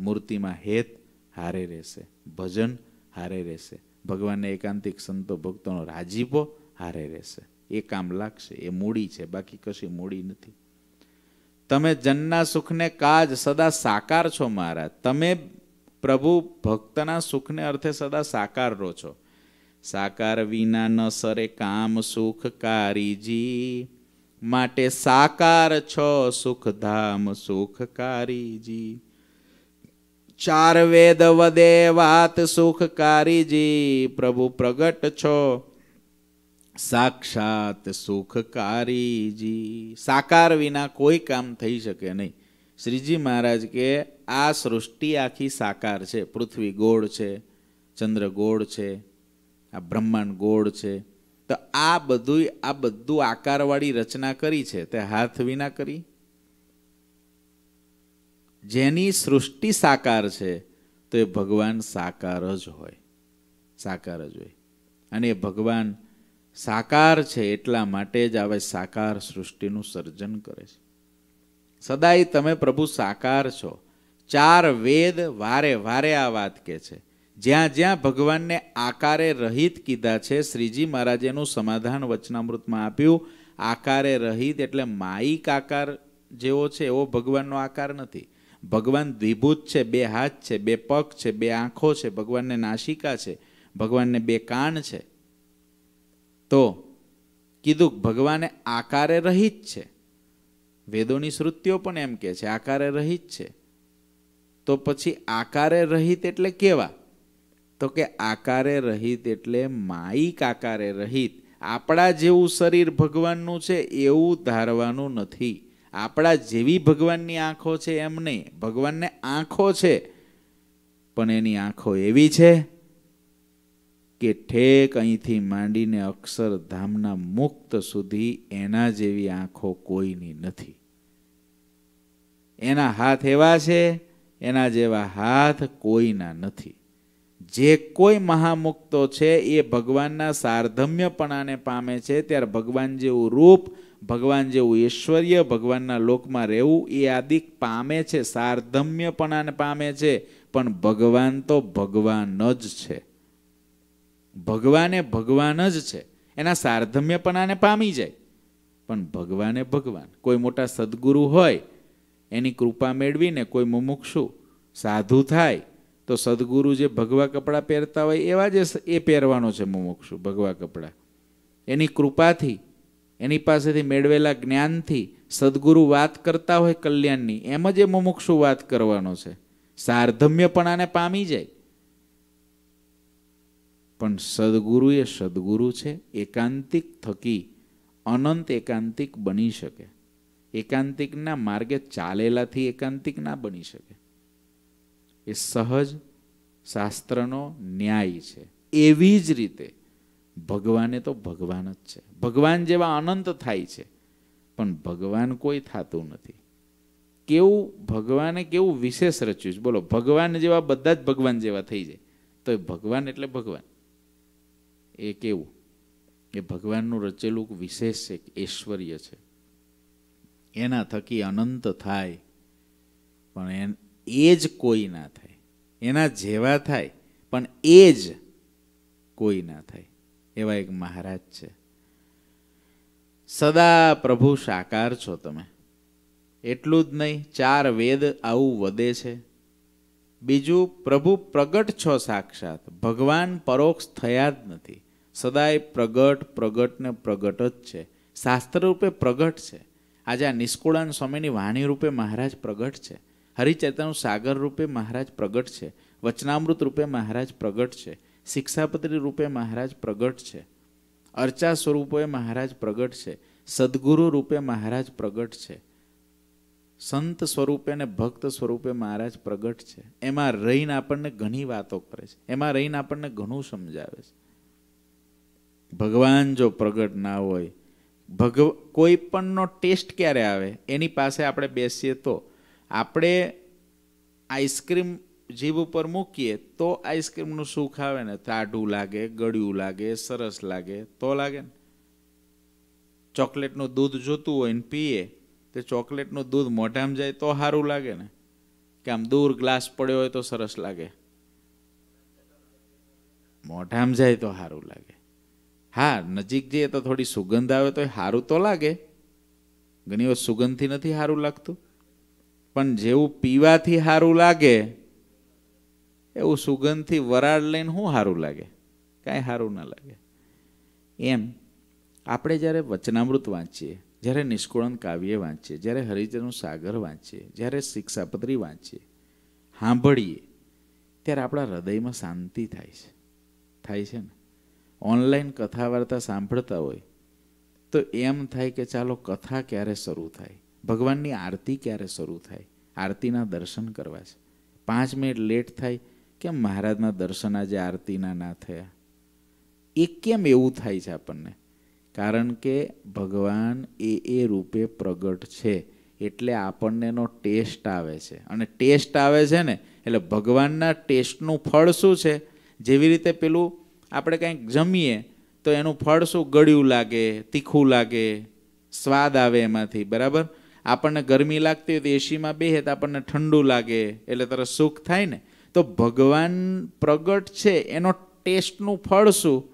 મૂર્તિમાં હેત હારે રહેશે. ભજન હારે રહેશે. ભગવાનને એકાંતિક સંતો ભક્તોનો રાજીપો હારે રહેશે. એ કામ લાગશે, એ મૂડી છે, બાકી કશી મૂડી નથી. તમે જનના સુખને કાજ સદા સાકાર છો મારા તમે પ્રભુ ભક્તના સુખને અર્થે સદા સાકાર રહો છો. સાકાર વિના ન સરે કામ સુખકારીજી માટે સાકાર છો સુખધામ સુખકારીજી ચાર વેદ વદે વાત સુખકારીજી પ્રભુ પ્રગટ છો. સાક્ષાત સુખકારીજી સાકાર વિના કોઈ કામ થઈ શકે નહીં. શ્રીજી મહારાજ કે આ સૃષ્ટિ આખી સાકાર છે. પૃથ્વી ગોળ છે, ચંદ્ર ગોળ છે, આ બ્રહ્માંડ ગોળ છે. તો આ બધું આ બધું આકારવાળી રચના કરી છે. તે હાથ વિના કરી. જેની સૃષ્ટિ સાકાર છે, તો એ ભગવાન સાકાર જ હોય. સાકાર જ હોય. અને એ ભગવાન સાકાર છે એટલા માટે જ આવે સાકાર સૃષ્ટિનું સર્જન કરે છે. સદાય તમે પ્રભુ સાકાર છો. ચાર વેદ વારે વારે આ વાત કે છે. જ્યાં જ્યાં ભગવાનને આકારે રહિત કીધા છે, શ્રીજી મહારાજેનું સમાધાન વચનામૃતમાં આપ્યું. આકારે રહિત એટલે માઈક આકાર જેવો છે, એવો ભગવાનનો આકાર નથી. ભગવાન દ્વિભૂત છે, બે હાથ છે, બે પગ છે, બે આંખો છે, ભગવાનને નાસિકા છે, ભગવાનને બે કાન છે. તો કીધું ભગવાને આકારે રહિત છે. વેદોની શ્રુતિઓ પણ એમ કે છે, આકારે રહિત છે. તો પછી આકારે રહિત એટલે કેવા? તો કે આકારે રહિત એટલે માઈક આકારે રહિત આપણા જેવું શરીર ભગવાનનું છે એવું ધારવાનું નથી. આપણા જેવી ભગવાનની આંખો છે એમ નહીં. ભગવાનને આંખો છે, પણ એની આંખો એવી છે કે ઠેક અહીંથી માંડીને અક્ષરધામના મુક્ત સુધી એના જેવી આંખો કોઈની નથી. એના હાથ એવા છે, એના જેવા હાથ કોઈના નથી. જે કોઈ મહામુક્તો છે, એ ભગવાનના સાર્ધમ્યપણાને પામે છે, ત્યારે ભગવાન જેવું રૂપ, ભગવાન જેવું ઐશ્વર્ય, ભગવાનના લોકમાં રહેવું, એ આદિક પામે છે, સાર્ધમ્યપણાને પામે છે, પણ ભગવાન તો ભગવાન જ છે. ભગવાને ભગવાન જ છે. એના સાર્ધમ્યપણાને પામી જાય. પણ ભગવાને ભગવાન. કોઈ મોટા સદગુરુ હોય, એની કૃપા મેળવીને કોઈ મુમુક્ષુ સાધુ થાય, તો સદગુરુ જે ભગવા કપડાં પહેરતા હોય એવા જ એ પહેરવાનો છે મુમુક્ષુ ભગવા કપડાં. એની કૃપાથી, એની પાસેથી મેળવેલા જ્ઞાનથી સદગુરુ વાત કરતા હોય કલ્યાણની, એમ જ એ મુમુક્ષુ વાત કરવાનો છે. સાર્ધમ્યપણાને પામી જાય. પણ સદગુરુ એ સદગુરુ છે, એકાંતિક થકી અનંત એકાંતિક બની શકે. એકાંતિકના માર્ગે ચાલેલાથી એકાંતિક ના બની શકે. એ સહજ શાસ્ત્રનો ન્યાય છે. એવી જ રીતે ભગવાને તો ભગવાન જ છે. ભગવાન જેવા અનંત થાય છે, પણ ભગવાન કોઈ થતું નથી. કેવું ભગવાને કેવું વિશેષ રચ્યું છે? બોલો, ભગવાન જેવા બધા જ ભગવાન જેવા થઈ જાય. તો એ ભગવાન એટલે ભગવાન. એ કેવું? એ ભગવાનનું રચેલું વિશેષ એક ઐશ્વર્ય છે. એના થકી અનંત થાય, પણ એ જ કોઈ ના થાય. એના જેવા થાય, પણ એ જ કોઈ ના થાય. એવા એક મહારાજ છે. સદા પ્રભુ સાકાર છો તમે. એટલું જ નહીં, ચાર વેદ આવું વધે છે. બીજું, પ્રભુ પ્રગટ છો સાક્ષાત. ભગવાન પરોક્ષ થયા જ નથી. સદાય પ્રગટ પ્રગટ ને પ્રગટ જ છે. શાસ્ત્ર રૂપે પ્રગટ છે. આજે આ નિષ્કુળાન સ્વામીની વાણી રૂપે મહારાજ પ્રગટ છે. હરિચેતન સાગર રૂપે મહારાજ પ્રગટ છે. વચનામૃત રૂપે મહારાજ પ્રગટ છે. શિક્ષાપત્રી રૂપે મહારાજ પ્રગટ છે. અર્ચા સ્વરૂપે મહારાજ પ્રગટ છે. સદગુરુ રૂપે મહારાજ પ્રગટ છે. સંત સ્વરૂપે ને ભક્ત સ્વરૂપે મહારાજ પ્રગટ છે. એમાં રહીને આપણને ઘણી વાતો કરે છે. એમાં રહીને આપણને ઘણું સમજાવે છે. ભગવાન જો પ્રગટ ના હોય ભગવ કોઈ પણનો ટેસ્ટ ક્યારે આવે? એની પાસે આપણે બેસીએ તો. આપણે આઈસ્ક્રીમ જીભ ઉપર મૂકીએ તો આઈસ્ક્રીમનું સુખ આવે ને? તાઢું લાગે, ગળ્યું લાગે, સરસ લાગે, તો લાગે ને? ચોકલેટનું દૂધ જોતું હોય ને પીએ, તો ચોકલેટનું દૂધ મોઢામાં જાય તો સારું લાગે ને? કે આમ દૂર ગ્લાસ પડ્યો હોય તો સરસ લાગે? મોઢામાં જાય તો સારું લાગે. હા, નજીક જઈએ તો થોડી સુગંધ આવે તો સારું તો લાગે. ઘણી વખત સુગંધથી નથી સારું લાગતું. પણ જેવું પીવાથી સારું લાગે, એવું સુગંધથી વરાળ લઈને શું સારું લાગે? કાંઈ સારું ના લાગે. એમ, આપણે જ્યારે વચનામૃત વાંચીએ, જ્યારે નિષ્કુળન કાવ્ય વાંચીએ, જ્યારે હરિચરનું સાગર વાંચીએ, જ્યારે શિક્ષાપત્રી વાંચીએ સાંભળીએ ત્યારે આપણા હૃદયમાં શાંતિ થાય છે. થાય છે ને? ઓનલાઈન કથા વાર્તા સાંભળતા હોય, તો એમ થાય કે ચાલો કથા ક્યારે શરૂ થાય? ભગવાનની આરતી ક્યારે શરૂ થાય? આરતીના દર્શન કરવા છે. પાંચ મિનિટ લેટ થાય, કેમ મહારાજના દર્શન આજે આરતીના ના થયા? એ કેમ એવું થાય છે આપણને? કારણ કે ભગવાન એ એ રૂપે પ્રગટ છે, એટલે આપણને એનો ટેસ્ટ આવે છે. અને ટેસ્ટ આવે છે ને, એટલે ભગવાનના ટેસ્ટનું ફળ શું છે? જેવી રીતે પેલું આપણે કંઈક જમીએ તો એનું ફળ શું ગળ્યું લાગે, તીખું લાગે, સ્વાદ આવે એમાંથી, બરાબર? આપણને ગરમી લાગતી હોય તો એસીમાં બેહે તો આપણને ઠંડુ લાગે, એટલે તરત સુખ થાય ને. તો ભગવાન પ્રગટ છે, એનો ટેસ્ટનું ફળ શું?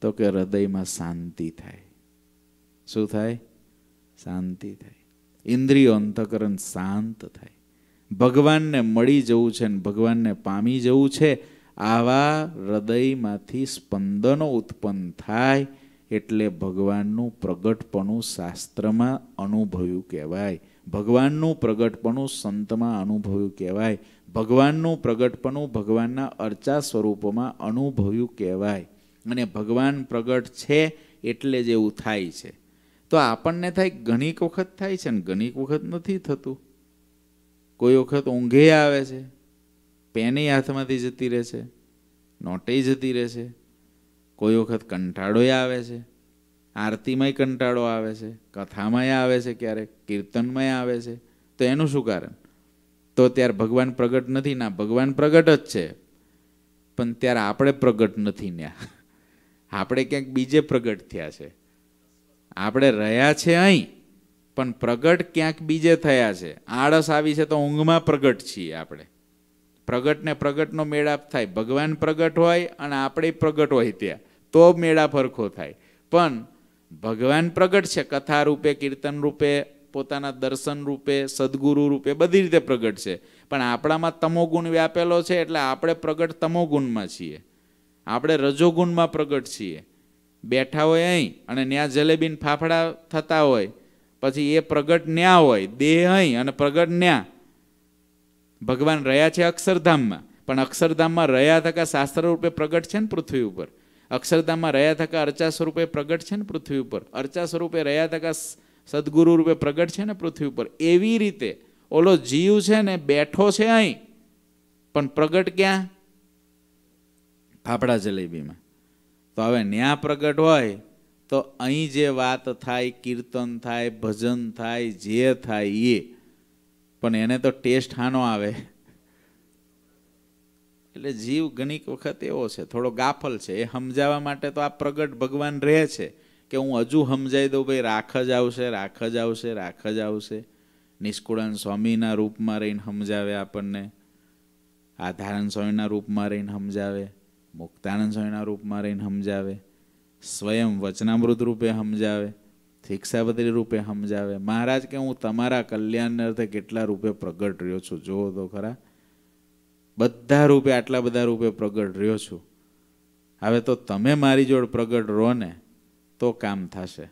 તો કે હૃદયમાં શાંતિ થાય. શું થાય? શાંતિ થાય. ઇન્દ્રિયો અંતકરણ શાંત થાય. ભગવાનને મળી જવું છે ને ભગવાનને પામી જવું છે આવા હૃદયમાંથી સ્પંદનો ઉત્પન્ન થાય એટલે ભગવાનનું પ્રગટપણું શાસ્ત્રમાં અનુભવ્યું કહેવાય. ભગવાનનું પ્રગટપણું સંતમાં અનુભવ્યું કહેવાય. ભગવાનનું પ્રગટપણું ભગવાનના અર્ચા સ્વરૂપોમાં અનુભવ્યું કહેવાય. અને ભગવાન પ્રગટ છે એટલે જ એવું થાય છે. તો આપણને થાય ઘણીક વખત થાય છે ને ઘણીક વખત નથી થતું? કોઈ વખત ઊંઘે આવે છે? પેની હાથમાંથી જતી રહે છે, નોટે જતી રહે છે, કોઈ વખત કંટાળોય આવે છે, આરતીમાંય કંટાળો આવે છે, કથામાંય આવે છે, ક્યારેક કીર્તનમાંય આવે છે, તો એનું શું કારણ? તો ત્યારે ભગવાન પ્રગટ નથી, ના, ભગવાન પ્રગટ જ છે, પણ ત્યારે આપણે પ્રગટ નથી ત્યાં આપણે ક્યાંક બીજે પ્રગટ થયા છે. આપણે રહ્યા છે અહીં, પણ પ્રગટ ક્યાંક બીજે થયા છે. આળસ આવી છે તો ઊંઘમાં પ્રગટ છીએ આપણે. પ્રગટ ને પ્રગટનો મેળાપ થાય, ભગવાન પ્રગટ હોય અને આપણે પ્રગટ હોય ત્યાં, તો મેળાપ હરખો થાય. પણ ભગવાન પ્રગટ છે, કથા રૂપે, કીર્તન રૂપે, પોતાના દર્શન રૂપે, સદગુરુ રૂપે, બધી રીતે પ્રગટ છે. પણ આપણામાં તમોગુણ વ્યાપેલો છે, એટલે આપણે પ્રગટ તમોગુણમાં છીએ. આપણે રજોગુણમાં પ્રગટ છીએ. બેઠા હોય અહીં અને ત્યાં જલેબીન ફાફડા થતા હોય, પછી એ પ્રગટ ન્યા હોય, દેહ અહીં અને પ્રગટ ન્યા. ભગવાન રહ્યા છે અક્ષરધામમાં. પણ અક્ષરધામમાં રહ્યા થકા શાસ્ત્ર રૂપે પ્રગટ છે ને પૃથ્વી ઉપર? અક્ષરધામમાં રહ્યા થકા અર્ચા સ્વરૂપે પ્રગટ છે ને પૃથ્વી ઉપર? અર્ચા સ્વરૂપે રહ્યા થકા સદગુરુ રૂપે પ્રગટ છે ને પૃથ્વી ઉપર? એવી રીતે. ઓલો જીવ છે ને બેઠો છે અહીં. પણ પ્રગટ ક્યાં? ફાફડા જલેબીમાં. તો હવે ન્યા પ્રગટ હોય, તો અહીં જે વાત થાય, કીર્તન થાય, ભજન થાય, જે થાય, એ પણ એને તો ટેસ્ટ હાનો આવે. એટલે જીવ ઘણીક વખત એવો છે, થોડો ગાફલ છે. એ સમજાવવા માટે તો આ પ્રગટ ભગવાન રહે છે કે હું હજુ સમજાવી દઉં, ભાઈ રાખ જ આવશે, રાખ જ આવશે, રાખ જ આવશે. નિષ્કુળાન સ્વામીના રૂપમાં રહીને સમજાવે આપણને. આધારણ સ્વામીના રૂપમાં રહીને સમજાવે મુક્તાનંદ સ્વામીના રૂપમાં રહીને સમજાવે સ્વયં વચનામૃત રૂપે સમજાવે શિક્ષાપત્રી રૂપે સમજાવે. મહારાજ કે, હું તમારા કલ્યાણને અર્થે કેટલા રૂપે પ્રગટ રહ્યો છું? જુઓ તો ખરા. બધા રૂપે, આટલા બધા રૂપે પ્રગટ રહ્યો છું. હવે તો તમે મારી જોડ પ્રગટ રહો ને, તો કામ થશે.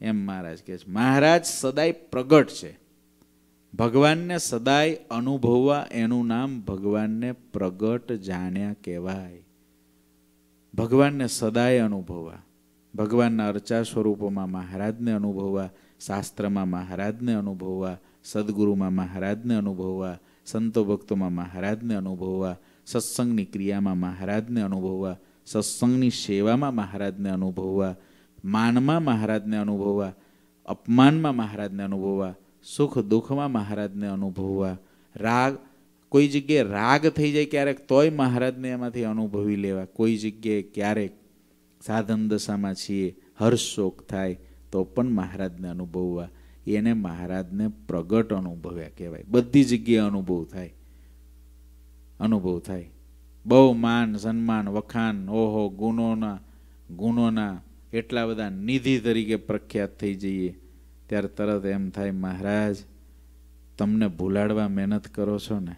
એમ મહારાજ કહે છે. મહારાજ સદાય પ્રગટ છે. ભગવાનને સદાય અનુભવવા એનું નામ ભગવાનને પ્રગટ જાણ્યા કહેવાય. ભગવાનને સદાય અનુભવવા. ભગવાનના અર્ચા સ્વરૂપોમાં મહારાજને અનુભવવા, શાસ્ત્રમાં મહારાજને અનુભવવા, સદગુરુમાં મહારાજને અનુભવવા, સંતો ભક્તોમાં મહારાજને અનુભવવા, સત્સંગની ક્રિયામાં મહારાજને અનુભવવા, સત્સંગની સેવામાં મહારાજને અનુભવવા, માનમાં મહારાજને અનુભવવા, અપમાનમાં મહારાજને અનુભવવા, સુખ દુઃખમાં મહારાજને અનુભવવા, રાગ, કોઈ જગ્યાએ રાગ થઈ જાય ક્યારેક તોય મહારાજને એમાંથી અનુભવી લેવા, કોઈ જગ્યાએ ક્યારેક સાધન દશામાં છીએ હર્ષ શોક થાય, તો પણ મહારાજને અનુભવવા. એને મહારાજને પ્રગટ અનુભવ્યા કહેવાય. બધી જગ્યાએ અનુભવ થાય. અનુભવ થાય. બહુ માન સન્માન વખાણ ઓહો ગુણોના ગુણોના એટલા બધા નિધિ તરીકે પ્રખ્યાત થઈ જઈએ. ત્યારે તરત એમ થાય, મહારાજ, તમને ભૂલાડવા મહેનત કરો છો ને,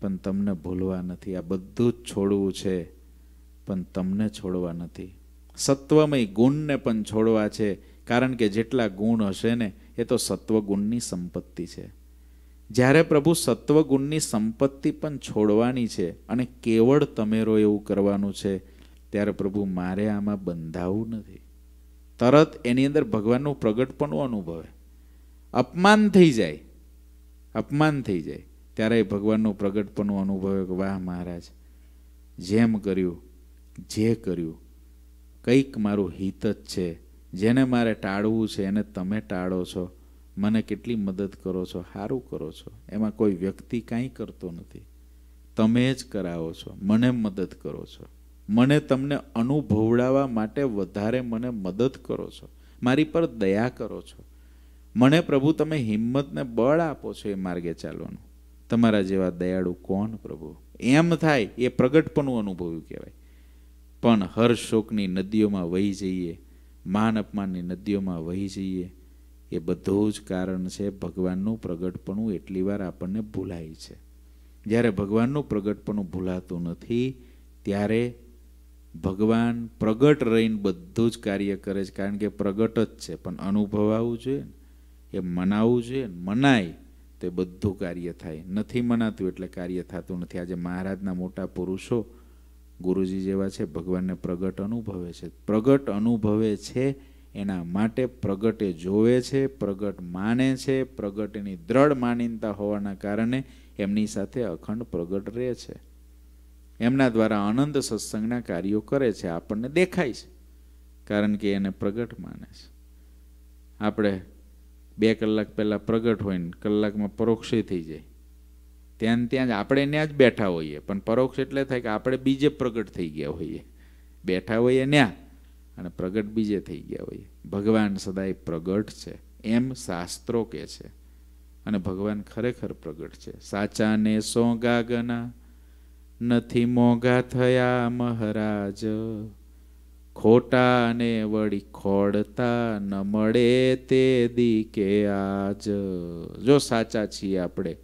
પણ તમને ભૂલવા નથી. આ બધું જ છોડવું છે. પણ તમને છોડવા નથી. સત્વમય ગુણને પણ છોડવા છે, કારણ કે જેટલા ગુણ હશે ને, એ તો સત્વગુણની સંપત્તિ છે. જ્યારે પ્રભુ સત્વગુણની સંપત્તિ પણ છોડવાની છે અને કેવળ તમેરો એવું કરવાનું છે, ત્યારે પ્રભુ મારે આમાં બંધાવું નથી. તરત એની અંદર ભગવાનનું પ્રગટપણું અનુભવે. અપમાન થઈ જાય. અપમાન થઈ જાય. ત્યારે ભગવાનનું પ્રગટપણું અનુભવે કે, વાહ મહારાજ, જેમ કર્યું જે કર્યું, કંઈક મારું હિત જ છે. જેને મારે ટાળવું છે, એને તમે ટાળો છો. મને કેટલી મદદ કરો છો, સારું કરો છો. એમાં કોઈ વ્યક્તિ કાંઈ કરતો નથી. તમે જ કરાવો છો, મને મદદ કરો છો. મને તમને અનુભવડાવવા માટે વધારે મને મદદ કરો છો. મારી પર દયા કરો છો. મને પ્રભુ, તમે હિંમતને બળ આપો છો એ માર્ગે ચાલવાનું. તમારા જેવા દયાળુ કોણ પ્રભુ? એમ થાય, એ પ્રગટપણું અનુભવ્યું કહેવાય. પણ હર શોકની નદીઓમાં વહી જઈએ, માન અપમાનની નદીઓમાં વહી જઈએ, એ બધું જ કારણ છે ભગવાનનું પ્રગટપણું એટલી વાર આપણને ભૂલાય છે. જ્યારે ભગવાનનું પ્રગટપણું ભૂલાતું નથી, ત્યારે ભગવાન પ્રગટ રહીને બધું જ કાર્ય કરે છે, કારણ કે પ્રગટ જ છે, પણ અનુભવાવું જોઈએ એ મનાવવું જોઈએ મનાય તો એ બધું કાર્ય થાય. નથી મનાતું એટલે કાર્ય થતું નથી. આજે મહારાજના મોટા પુરુષો ગુરુજી જેવા છે, ભગવાનને પ્રગટ અનુભવે છે. પ્રગટ અનુભવે છે એના માટે પ્રગટે જોવે છે, પ્રગટ માને છે પ્રગટ એની દ્રઢ માનીનતા હોવાના કારણે એમની સાથે અખંડ પ્રગટ રહે છે. એમના દ્વારા આનંદ સત્સંગના કાર્યો કરે છે, આપણને દેખાય છે, કારણ કે એને પ્રગટ માને છે. આપણે બે કલાક પહેલાં પ્રગટ હોય ને કલાકમાં પરોક્ષે થઈ જાય. ત્યાં ત્યાં જ આપણે ત્યાં જ બેઠા હોઈએ. પણ પરોક્ષ એટલે થાય કે આપણે બીજે પ્રગટ થઈ ગયા હોઈએ. બેઠા હોઈએ ત્યાં અને પ્રગટ બીજે થઈ ગયા હોઈએ. ભગવાન સદાય પ્રગટ છે. એમ શાસ્ત્રો કે છે. અને ભગવાન ખરેખર પ્રગટ છે. સાચાને સોગાગના નથી મોંઘા થયા મહારાજ. ખોટા ને વળી ખોડતા ન મળે તે દી કે આજ. જો સાચા છીએ આપણે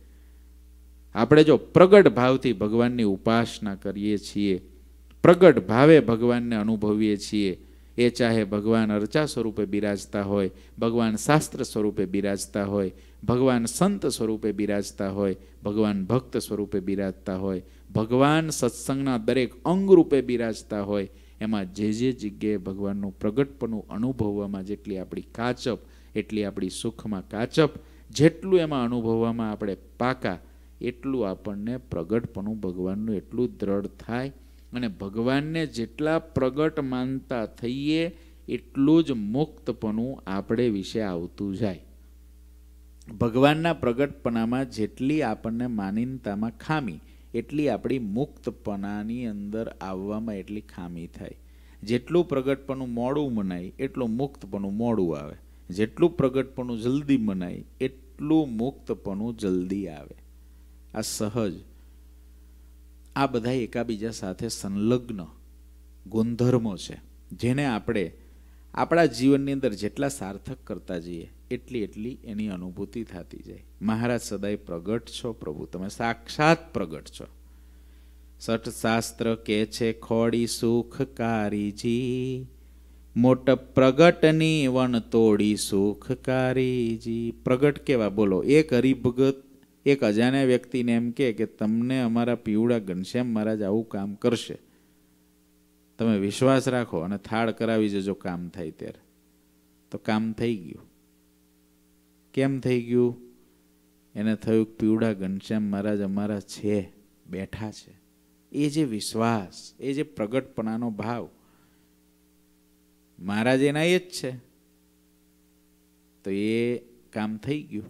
આપણે જો પ્રગટ ભાવથી ભગવાનની ઉપાસના કરીએ છીએ, પ્રગટ ભાવે ભગવાનને અનુભવીએ છીએ, એ ચાહે ભગવાન અર્ચા સ્વરૂપે બિરાજતા હોય, ભગવાન શાસ્ત્ર સ્વરૂપે બિરાજતા હોય, ભગવાન સંત સ્વરૂપે બિરાજતા હોય, ભગવાન ભક્ત સ્વરૂપે બિરાજતા હોય, ભગવાન સત્સંગના દરેક અંગ રૂપે બિરાજતા હોય, એમાં જે જે જગ્યાએ ભગવાનનું પ્રગટપણું અનુભવવામાં જેટલી આપણી કાચપ, એટલી આપણી સુખમાં કાચપ, જેટલું એમાં અનુભવવામાં આપણે પાકા એટલું આપણને પ્રગટપણું ભગવાનનું એટલું દ્રઢ થાય અને ભગવાનને જેટલા પ્રગટ માનતા થઈએ એટલું જ મુક્તપણું આપણે વિશે આવતું જાય. ભગવાનના પ્રગટપણામાં જેટલી આપણને માનીનતામાં ખામી, એટલી આપણી મુક્તપણાની અંદર આવવામાં એટલી ખામી થાય. જેટલું પ્રગટપણું મોડું મનાય, એટલું મુક્તપણું મોડું આવે. જેટલું પ્રગટપણું જલ્દી મનાય, એટલું મુક્તપણું જલ્દી આવે. આ સહજ. આ બધા એકાબીજા સાથે સંલગ્ન ગુણધર્મો છે, જેને આપણે આપણા જીવનની અંદર જેટલા સાર્થક કરતા જઈએ, એટલી એટલી એની અનુભૂતિ થતી જાય. મહારાજ સદાય પ્રગટ છો પ્રભુ, તમે સાક્ષાત પ્રગટ છો. શાસ્ત્ર કે છે, ખોડી સુખકારીજી મોટ પ્રગટની વન તોડી સુખકારીજી પ્રગટ કેવા? બોલો, એક હરિભગત એક અજાણ્યા વ્યક્તિને એમ કે, તમને અમારા પીવડા ઘનશ્યામ મહારાજ આવું કામ કરશે. તમે વિશ્વાસ રાખો અને થાળ કરાવી જજો કામ થાય ત્યારે. તો કામ થઈ ગયું. કેમ થઈ ગયું? એને થયું પીવડા ઘનશ્યામ મહારાજ અમારા છે, બેઠા છે. એ જે વિશ્વાસ, એ જે પ્રગટપણાનો ભાવ, મહારાજ એના એ જ છે. તો એ કામ થઈ ગયું.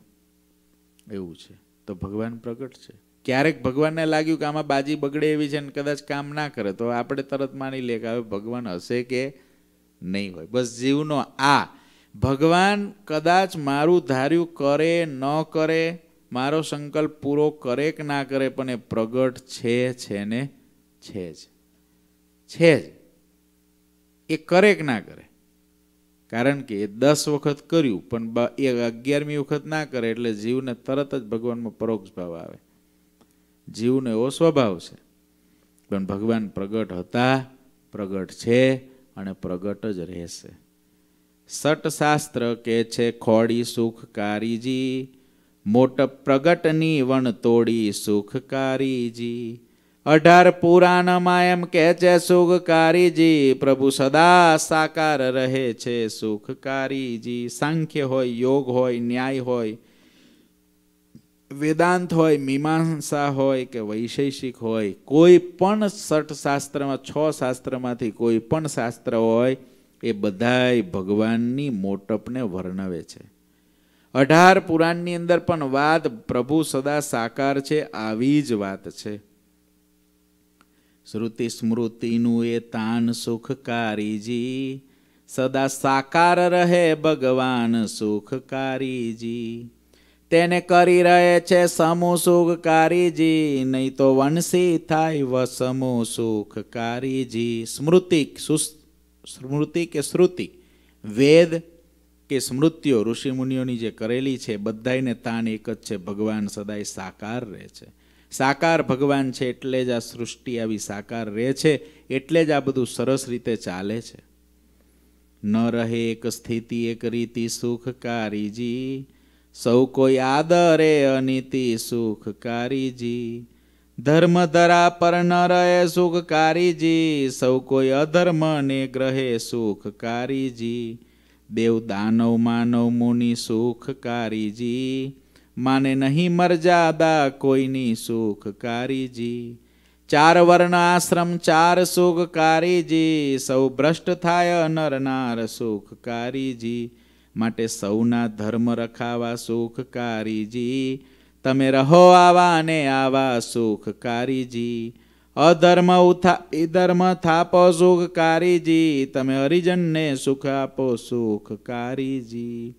એવું છે. તો ભગવાન પ્રગટ છે. ક્યારેક ભગવાનને લાગ્યું કે આમાં બાજી બગડે એવી છે ને કદાચ કામ ના કરે, તો આપણે તરત માની લે કે હવે ભગવાન હશે કે નહીં હોય. બસ જીવનો આ. ભગવાન કદાચ મારું ધાર્યું કરે, ન કરે, મારો સંકલ્પ પૂરો કરે કે ના કરે, પણ એ પ્રગટ છે છે ને છે જ. છે જ. એ કરે કે ના કરે? કારણ કે દસ વખત કર્યું, પણ એ અગિયારમી વખત ના કરે એટલે જીવને તરત જ ભગવાનમાં પરોક્ષ ભાવ આવે. જીવનો એવો સ્વભાવ છે. પણ ભગવાન પ્રગટ હતા, પ્રગટ છે અને પ્રગટ જ રહેશે. સટશાસ્ત્ર કે છે, ખોડી સુખકારીજી, મોટ પ્રગટની વણ તોડી સુખકારીજી. અઢાર પુરાણમાં એમ કે છે, સુખકારીજી, પ્રભુ સદા સાકાર રહે છે. સુખકારીજી, સાંખ્ય હોય, યોગ હોય, ન્યાય હોય, વેદાંત હોય, મીમાંસા હોય કે વૈશેષિક હોય, કોઈ પણ સઠ શાસ્ત્રમાં, છ શાસ્ત્રમાંથી કોઈ પણ શાસ્ત્ર હોય, એ બધાય ભગવાનની મોટપને વર્ણવે છે. અઢાર પુરાણની અંદર પણ વાત પ્રભુ સદા સાકાર છે, આવી જ વાત છે. શ્રુતિ સ્મૃતિનું એ તાન સુખકારીજી. સદા સાકાર રહે ભગવાન સુખકારીજી. તેને કરી રહે છે સમૂહ સુખકારીજી, નહીં તો વંશી થાય વસમૂહ સુખકારીજી. સ્મૃતિ સ્મૃતિ કે શ્રુતિ? વેદ કે સ્મૃતિઓ? ઋષિમુનિઓની જે કરેલી છે બધાને તાન એક જ છે, ભગવાન સદાય સાકાર રહે છે. સાકાર ભગવાન છે એટલે જ આ સૃષ્ટિ આવી સાકાર રહે છે, એટલે જ આ બધું સરસ રીતે ચાલે છે. ન રહે એક સ્થિતિ, એક રીતિ સુખકારીજી સૌ કોઈ આદરે અનિતિ સુખકારીજી ધર્મ ધરા પર ન રહે સુખકારીજી સૌ કોઈ અધર્મ ને ગ્રહે સુખકારીજી દેવ દાનવ માનવ મુનિ સુખકારીજી માને નહીં મરજાદા કોઈની સુખકારીજી. ચાર વર્ણ આશ્રમ, ચાર સુખકારીજી. સૌ ભ્રષ્ટ થાય નરનાર સુખકારીજી. માટે સૌના ધર્મ રખાવા સુખકારીજી. તમે રહો આવા ને આવા સુખકારીજી. અધર્મ ઉથા ધર્મ થાપો સુખકારીજી. તમે હરિજનને સુખ આપો સુખકારીજી.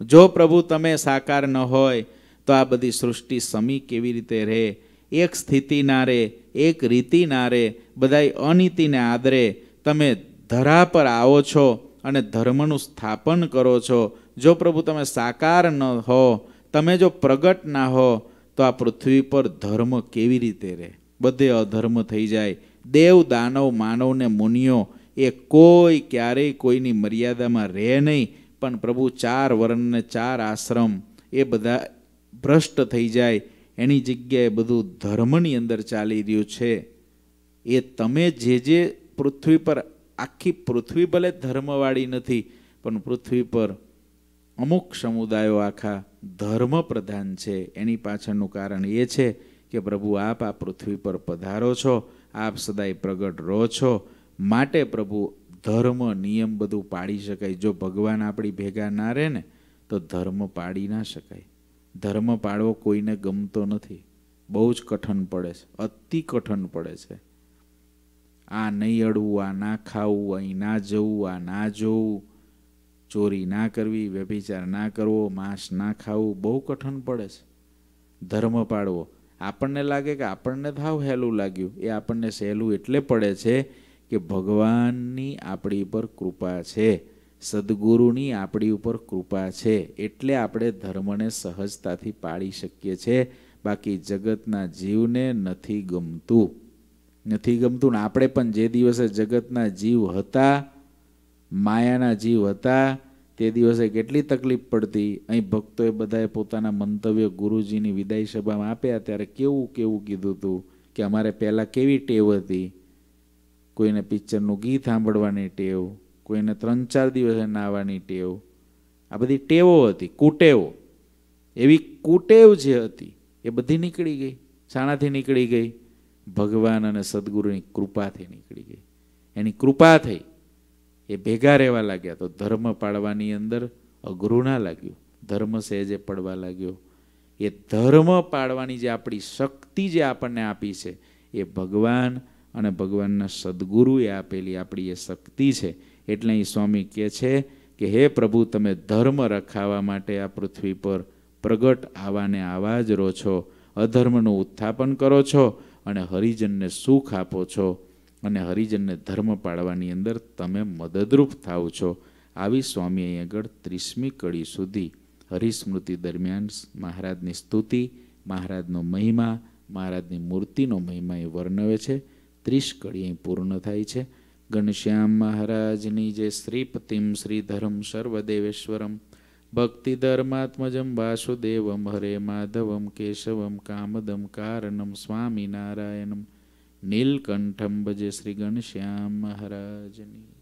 જો પ્રભુ તમે સાકાર ન હોય તો આ બધી સૃષ્ટિ સમી કેવી રીતે રહે? એક સ્થિતિ ના રહે, એક રીતિ ના રહે, બધાય અનીતિને આદરે. તમે ધરા પર આવો છો અને ધર્મનું સ્થાપન કરો છો. જો પ્રભુ તમે સાકાર ન હો, તમે જો પ્રગટ ના હો, તો આ પૃથ્વી પર ધર્મ કેવી રીતે રહે? બધે અધર્મ થઈ જાય. દેવ, દાનવ, માનવ ને મુનિયો એ કોઈ ક્યારેય કોઈની મર્યાદામાં રહે નહીં. પણ પ્રભુ ચાર વર્ણને ચાર આશ્રમ, એ બધા ભ્રષ્ટ થઈ જાય, એની જગ્યાએ બધું ધર્મની અંદર ચાલી રહ્યું છે. એ તમે જે જે પૃથ્વી પર, આખી પૃથ્વી ભલે ધર્મવાળી નથી, પણ પૃથ્વી પર અમુક સમુદાયો આખા ધર્મ પ્રધાન છે. એની પાછળનું કારણ એ છે કે પ્રભુ, આપ આ પૃથ્વી પર પધારો છો, આપ સદાય પ્રગટ રહો છો. માટે પ્રભુ, ધર્મ નિયમ બધું પાડી શકાય. જો ભગવાન આપણી ભેગા ના રહે ને તો ધર્મ પાડી ના શકાય. ધર્મ પાડવો કોઈને ગમતો નથી. બહુ જ કઠણ પડે છે. અતિ કઠણ પડે છે. આ નહીં અડવું, આ ના ખાવું, અહીં ના જવું, આ ના જોવું. ચોરી ના કરવી, વ્યભિચાર ના કરવો, માંસ ના ખાવું, બહુ કઠણ પડે છે. ધર્મ પાડવો આપણને લાગે કે આપણને થાવ હેલું લાગ્યું. એ આપણને સહેલું એટલે પડે છે કે ભગવાનની આપણી પર કૃપા છે. સદગુરુની આપણી ઉપર કૃપા છે એટલે આપણે ધર્મને સહજતાથી પાળી શકીએ છીએ બાકી જગતના જીવને નથી ગમતું. નથી ગમતું ને આપણે પણ જે દિવસે જગતના જીવ હતા, માયાના જીવ હતા, તે દિવસે કેટલી તકલીફ પડતી. અહીં ભક્તોએ બધાએ પોતાના મંતવ્ય ગુરુજીની વિદાય સભામાં આપ્યા ત્યારે કેવું કેવું કીધું હતું કે અમારે પહેલાં કેવી ટેવ હતી? કોઈને પિક્ચરનું ગીત સાંભળવાની ટેવ? કોઈને ત્રણ ચાર દિવસે નાહવાની ટેવ. આ બધી ટેવો હતી, કુટેવો. એવી કુટેવ જે હતી, એ બધી નીકળી ગઈ, શાણાથી નીકળી ગઈ. ભગવાન અને સદગુરુની કૃપાથી નીકળી ગઈ. એની કૃપા થઈ. એ ભેગા રહેવા લાગ્યા તો ધર્મ પાળવાની અંદર અઘરું ના લાગ્યું. ધર્મ સહેજે પડવા લાગ્યો. એ ધર્મ પાળવાની જે આપણી શક્તિ જે આપણને આપી છે, એ ભગવાન અને ભગવાનના સદગુરુએ આપેલી આપણી એ શક્તિ છે એટલે અહીં સ્વામી કહે છે કે, હે પ્રભુ, તમે ધર્મ રખાવા માટે આ પૃથ્વી પર પ્રગટ આવાને આવા જ રહો છો, અધર્મનું ઉત્થાપન કરો છો અને હરિજનને સુખ આપો છો અને હરિજનને ધર્મ પાળવાની અંદર તમે મદદરૂપ થાવ છો. આવી સ્વામી અહીં આગળ ત્રીસમી કડી સુધી હરિસ્મૃતિ દરમિયાન મહારાજની સ્તુતિ, મહારાજનો મહિમા, મહારાજની મૂર્તિનો મહિમા એ વર્ણવે છે. ત્રીસ કડી અહીં પૂર્ણ થાય છે. ઘનશ્યામ મહારાજની જે શ્રીપતિમ શ્રીધરમ સર્વદેવેશ્વરમ ભક્તિ ધર્માત્મજમ વાસુદેવમ હરે માધવમ કેશવમ કામદમ કારણમ સ્વામિનારાયણમ નીલકંઠમ ભજે શ્રી ગણશ્યામ મહારાજની